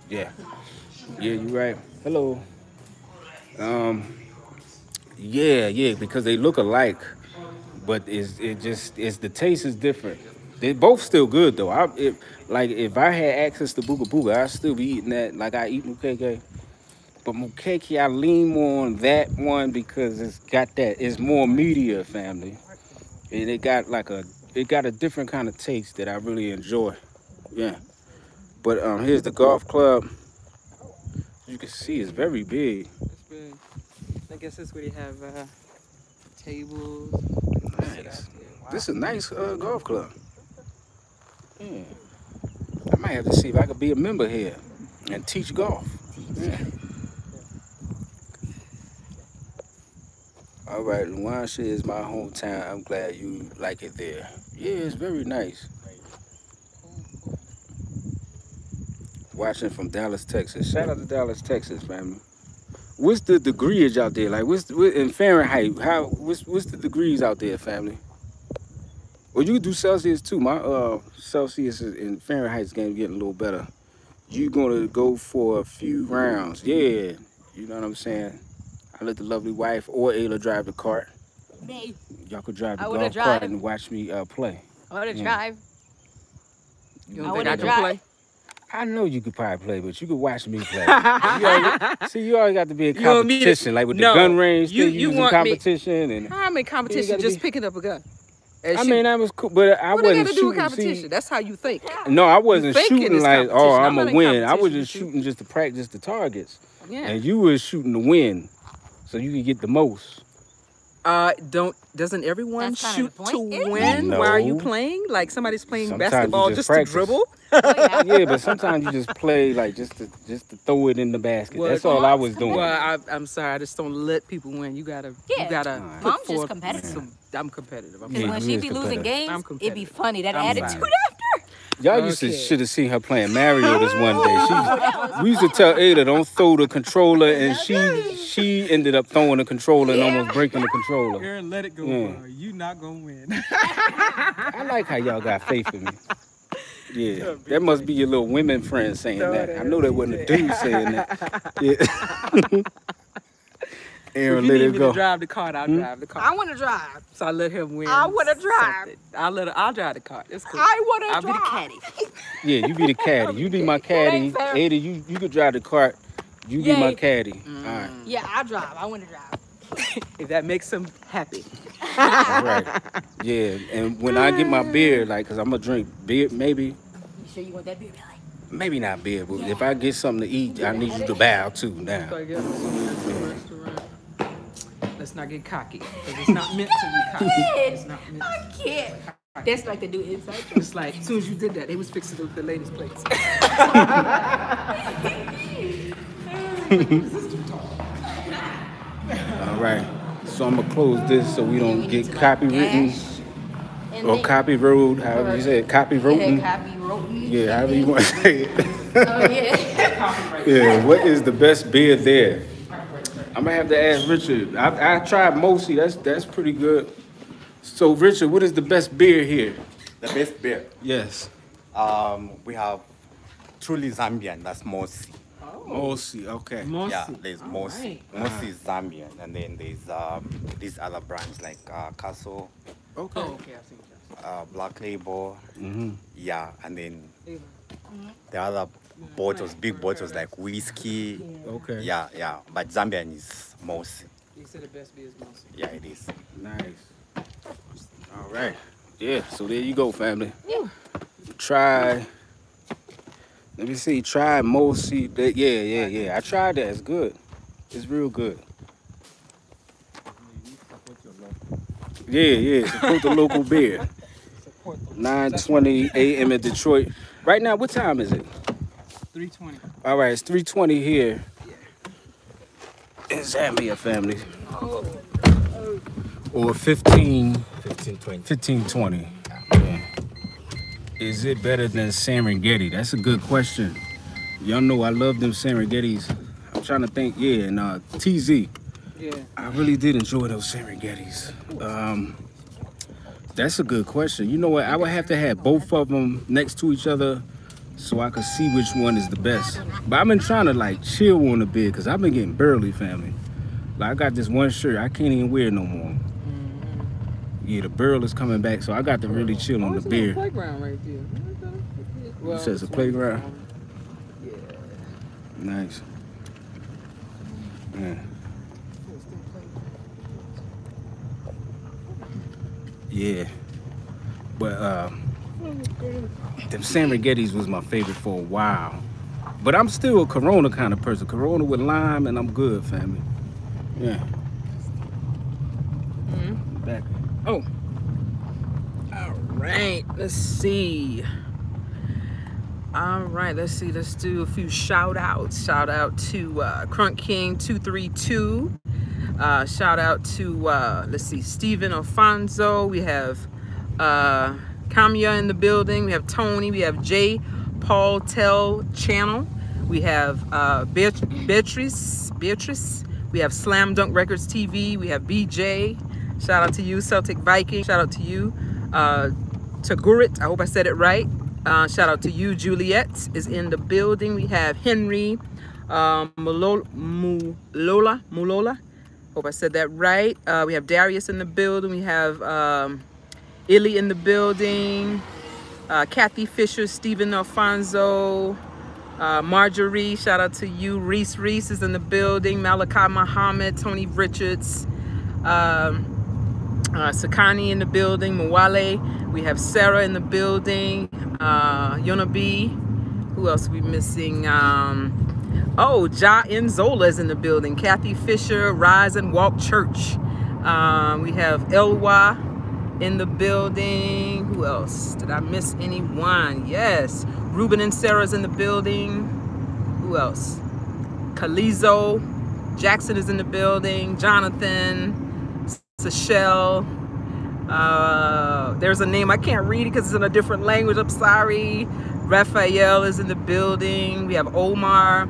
Yeah. Yeah, you're right. Hello. Um, yeah, yeah, because they look alike, but it's it just it's the taste is different. They're both still good though. I if like if I had access to Buka Buka, I'd still be eating that like I eat Mukeke. But Mukeke, I lean more on that one because it's got that it's more media family, and it got like a it got a different kind of taste that I really enjoy. Yeah. But um, here's the golf club. You can see it's very big. That's big. I guess that's where they have uh, tables. Nice. This is a nice uh, golf club. Yeah. I might have to see if I could be a member here and teach golf. Yeah. All right, Luanshya is my hometown. I'm glad you like it there. Yeah, it's very nice. Watching from Dallas, Texas. Shout out to Dallas, Texas, family. What's the degrees out there? Like, what's what, in Fahrenheit? How what's what's the degrees out there, family? Well, you do Celsius too. My uh Celsius is in Fahrenheit is getting getting a little better. You gonna go for a few rounds? Yeah, you know what I'm saying. I let the lovely wife or Ayla drive the cart. Me. Y'all could drive the I wanna golf drive. cart and watch me uh, play. I want to Yeah. drive. You I don't think wanna I can drive. play? I know you could probably play, but you could watch me play. you already, see, you always got to be in You to- competition, like with No, the gun range. you- thing, you you was in want me- competition, and I'm in competition just be- picking up a gun. I shoot. mean that was cool, but I what they wasn't got to do with competition? See, That's how you think. no, I wasn't thinking shooting like, oh. I'm I'm not gonna win. I was just shooting just to practice the targets, Yeah. and you was shooting to win, so you can get the most. Uh, don't doesn't everyone That's kinda shoot to point, isn't win? Why are you No. playing? Like somebody's playing Sometimes basketball just just, to dribble? Oh, yeah. yeah, but sometimes you just play like just to just to throw it in the basket. Well, That's all I was doing. Well, I, I'm sorry, I just don't let people win. You gotta, Yeah. you gotta. Mom's put just forth competitive. some- I'm competitive. I'm Because Yeah, when she is be losing games, it'd be funny. That I'm attitude sorry. After. Y'all used to should have seen her playing Mario this one day. She, we used to tell Ada don't throw the controller, and she she ended up throwing the controller and almost breaking the controller. Aaron, let it go. Yeah. You not gonna win. I like how y'all got faith in me. Yeah, that must be your little women friends saying that. that I know that wasn't a dude saying that. Yeah. Aaron, if you let need me go. to drive the car, I'll drive the car. I want to drive. so I let him win. I wanna drive. something. I'll let. I'll drive the car. It's cool. I want I'll to be the caddy. Yeah, you be the caddy. You be my caddy. ain't. Ada, you you could drive the cart. You be my caddy. Mm. All right. Yeah, I drive. I want to drive. If that makes him happy. All right. Yeah, and when I get my beer, like, cause I'm gonna drink beer, maybe, You sure you want that beer, Billy? maybe not beer, but if I get something to eat, I need you to bow too now. Let's not get cocky, it's not meant to be cocky. It's not meant. I can't. That's like the dude inside. It's like as soon as you did that, they was fixing the, the ladies' plates. All right. So I'm gonna close this so we don't get copywritten or copy road, however you say it, copy Yeah, copy. Yeah, however you want to say it. Oh yeah. Yeah, what is the best beer there? I'm gonna have to ask Richard. I, I tried Mosi. That's that's pretty good. So Richard, what is the best beer here? The best beer. Yes. Um, we have truly Zambian. That's Mosi. Oh. Mosi. Okay. Yeah, there's Mosi. Mosi is Zambian, and then there's um, these other brands like uh, Castle, Okay. Oh, okay, I've seen that. uh, Black Label. Mm-hmm. Yeah, and then the other bottles, big bottles like whiskey. Okay. Yeah, yeah. But Zambian is Mosi. You said the best beer is Mosi. Yeah, it is. Nice. All right. Yeah. So there you go, family. Try. Let me see. Try Mosi. Yeah, yeah, yeah. I tried that. It's good. It's real good. Yeah, yeah. Support the local beer. Support them. 9:20 a.m. in Detroit. Right now, what time is it? 320. All right, it's 3:20 here in Zambia, family. Or 15, 15, 20. 15, 20. Yeah. Is it better than Serengeti? That's a good question. Y'all know I love them Serengetis. I'm trying to think. Yeah, and uh, TZ. Yeah. I really did enjoy those Serengetis. Um, that's a good question. You know what? I would have to have both of them next to each other so I could see which one is the best. But I've been trying to like chill on the bed because I've been getting burly, family. Like I got this one shirt I can't even wear no more. Yeah, the burl is coming back, so I got to really chill on Oh, the a beard. playground right there. Well, said it's a playground? Yeah. Nice. Yeah. Yeah. But uh them Serengeti's was my favorite for a while. But I'm still a Corona kind of person. Corona with lime and I'm good, family. Yeah. Back. Oh. All right. Let's see. All right. Let's see. Let's do a few shout outs. Shout out to uh, Crunk King 232. Uh, shout out to, uh, let's see, Stephen Alfonso. We have uh, Kamia in the building. We have Tony. We have Jay Paul Tell Channel. We have uh, Beatrice. Beatrice. We have Slam Dunk Records TV. We have BJ. Shout out to you, Celtic Viking. Shout out to you, uh, Tagurit. I hope I said it right. Uh, shout out to you, Juliet is in the building. We have Henry um, Mulola, Mulola, Mulola. Hope I said that right. Uh, we have Darius in the building. We have um, Illy in the building. Uh, Kathy Fisher, Stephen Alfonso, uh, Marjorie, shout out to you. Reese Reese is in the building. Malachi Muhammad, Tony Richards, um, uh, Sakani in the building. Mwale. We have Sarah in the building. Uh, Yona B. Who else we missing? Um, oh, Ja Enzola is in the building. Kathy Fisher, Rise and Walk Church. Um, we have Elwa in the building. Who else? Did I miss anyone? Yes. Ruben and Sarah's in the building. Who else? Kalizo. Jackson is in the building. Jonathan. Sechelle. Uh, there's a name. I can't read because it's in a different language. I'm sorry. Raphael is in the building. We have Omar.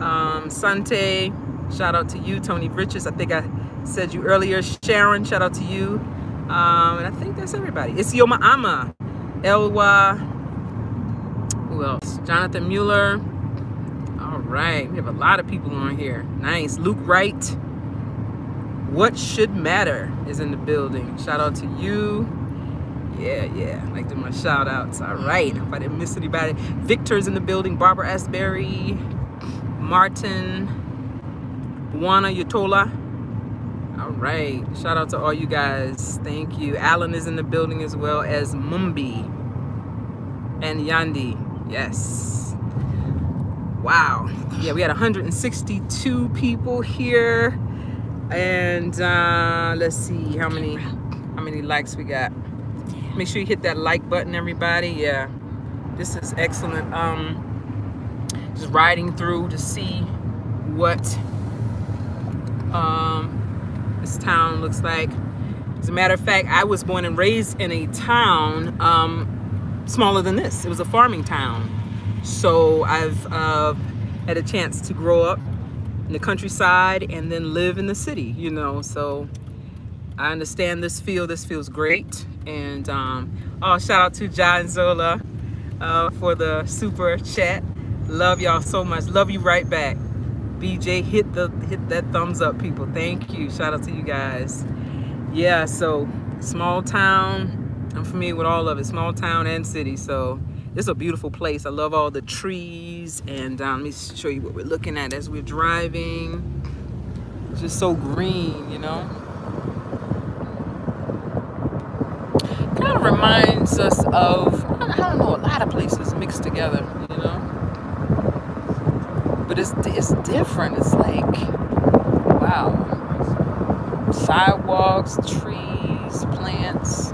Um, Sante. Shout out to you, Tony Richards. I think I said you earlier. Sharon, shout out to you. Um, and I think that's everybody. It's Yoma Ama, Elwa, who else? Jonathan Mueller. All right, we have a lot of people on here. Nice. Luke Wright. What Should Matter is in the building. Shout out to you. Yeah, yeah, I like to my shout outs. All right, if I didn't miss anybody. Victor's in the building. Barbara Asbury, Martin, Juana Yutola right. Shout out to all you guys. Thank you. Alan is in the building as well as Mumbi and Yandi. Yes. Wow. Yeah, we had 162 people here. And uh, let's see how many how many likes we got. Make sure you hit that like button, everybody. Yeah. This is excellent. Um just riding through to see what um this town looks like. As a matter of fact, I was born and raised in a town um, smaller than this. It was a farming town. So I've uh, had a chance to grow up in the countryside and then live in the city, you know. So I understand this feel. This feels great. And um, oh, shout out to John Zola uh, for the super chat. Love y'all so much. Love you right back. BJ hit the hit that thumbs up people. Thank you. Shout out to you guys. Yeah so small town I'm familiar with all of it. Small town and city so it's a beautiful place. I love all the trees and um, let me show you what we're looking at as we're driving. It's just so green you know? Kind of reminds us of I don't know a lot of places mixed together you know but it's it's different. It's like wow, sidewalks, trees, plants.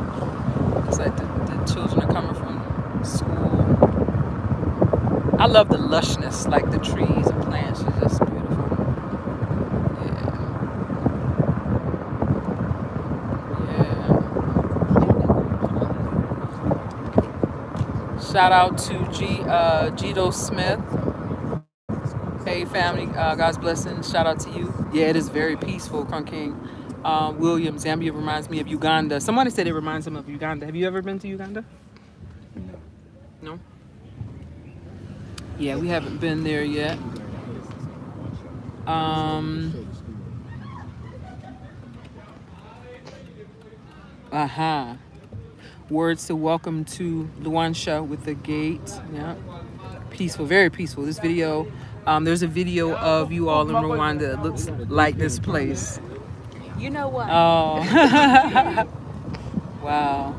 It's like the, the children are coming from school. I love the lushness, like the trees and plants are just beautiful. Yeah. Yeah. Shout out to G uh, Gito Smith family, uh, God's blessing. Shout out to you. Yeah, it is very peaceful, Crown King. Um, William, Zambia reminds me of Uganda. Somebody said it reminds him of Uganda. Have you ever been to Uganda? No. Yeah, we haven't been there yet. Um. Uh huh. Words to welcome to Luanshya with the gate. Yeah. Peaceful, very peaceful. This video um, there's a video of you all in Rwanda that looks like this place. You know what? Oh. wow.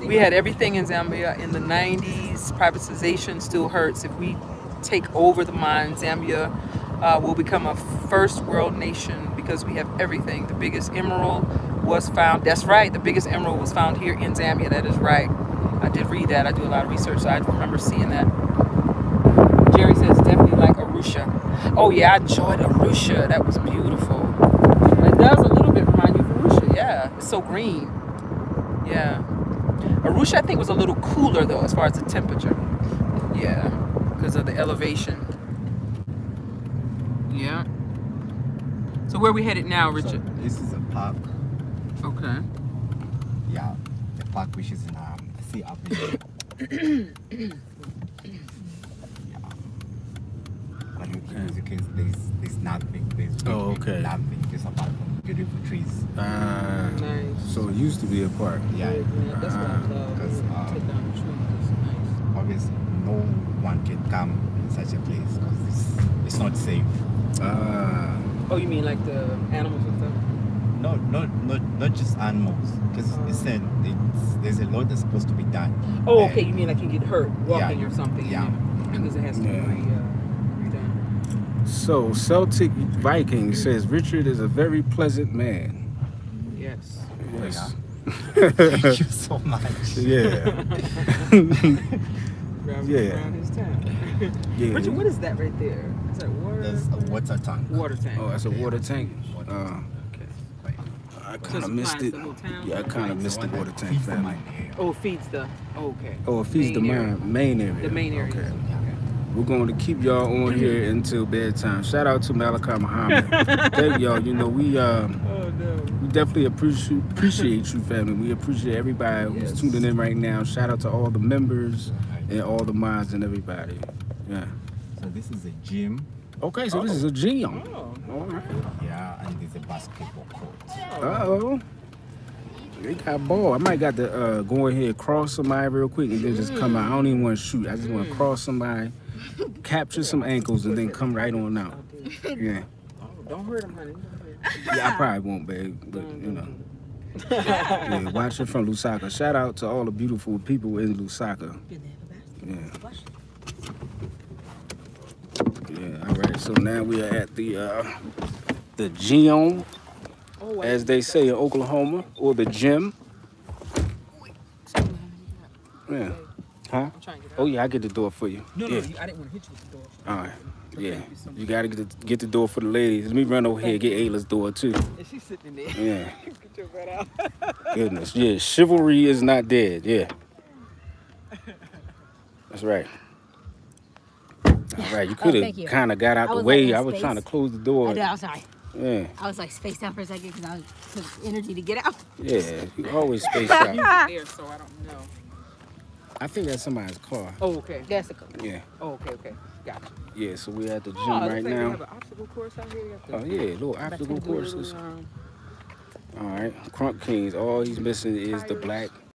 We had everything in Zambia in the 90s. Privatization still hurts. If we take over the mine, Zambia uh, will become a first world nation because we have everything. The biggest emerald was found. That's right. The biggest emerald was found here in Zambia. That is right. I did read that. I do a lot of research, so I remember seeing that. Jerry says definitely like Arusha. Oh yeah, I enjoyed Arusha. That was beautiful. It does a little bit remind you of Arusha. Yeah, it's so green. Yeah. Arusha, I think, was a little cooler though, as far as the temperature. Yeah, because of the elevation. Yeah. So where we headed now, So Richard? this is a park. Okay. Yeah, the park which is in um, Sea Avenue. yeah. But you, as you can there's, there's nothing. There's Oh, okay. nothing. Just apart from beautiful trees. Uh, Nice. so it used to be a park. Yeah. that's what I Ah, love. because, when um, take down the trees. It's Obviously, no one can come in such a place because it's, it's not safe. Uh. Oh, you mean like the animals and stuff? No, not not not just animals. Because Oh. listen, it's, there's a lot that's supposed to be done. Oh, And- okay. You mean like you get hurt walking Yeah. or something? Yeah. Because it has to Yeah. be uh, redone. So Celtic Viking says Richard is a very pleasant man. Yes. Yes. Thank you so much. Yeah. Around, Yeah. around his town. Yeah. Richard, what is that right there? Is that water? There's a water tank. water tank. Oh, that's a water tank. Water Uh, okay. I kind of missed it. it's a little town? Yeah, I kind of It's missed the water tank feeds the family. Oh, it feeds the. Oh, okay. Oh, it feeds the Main area. main, main area. The main area. Okay. We're going to keep y'all on here until bedtime. Shout out to Malachi Muhammad. Thank y'all. You know, we um, Oh no. we definitely appreciate appreciate you, family. We appreciate everybody who's tuning in right now. Shout out to all the members and all the mods and everybody. Yeah. So this is a gym. Okay, so this is a gym. Oh. All right. Yeah, and there's a basketball court. Uh oh. They got ball. I might got to uh, go ahead cross somebody real quick and then just come out. I don't even want to shoot. I just want to cross somebody, capture some ankles, and then come right on out. Yeah. Don't hurt him, honey. Don't hurt him. Yeah, I probably won't, babe. But you know. Yeah, watch it from Lusaka. Shout out to all the beautiful people in Lusaka. Yeah. Yeah, all right. So now we are at the uh the gym, as they say in Oklahoma, or the gym. Yeah. Huh? I'm trying to get out. Oh yeah, I get the door for you. No, no, yeah. you, I didn't want to hit you with the door. All right. Yeah. You so much. You gotta get the, get the door for the ladies. Let me run over here and get Ayla's door too. And she's sitting in there. Yeah. Get your butt out. Goodness. Yeah. Chivalry is not dead. Yeah. That's right. All right. You could Oh, have kind of got out I the was, like, way. I was space. trying to close the door. I did. I'm sorry. Yeah. I was like spaced out for a second because I was took energy to get out. Yeah. You always space out. there, so I don't know. I think that's somebody's car. Oh, okay. That's the car. Yeah. Oh, okay, okay. Gotcha. Yeah. So we're at the gym Oh, it looks right like They now. have an obstacle course out here. They got the- Oh yeah, little obstacle to little, courses. um, All right, Crunk Kings. All he's missing is the black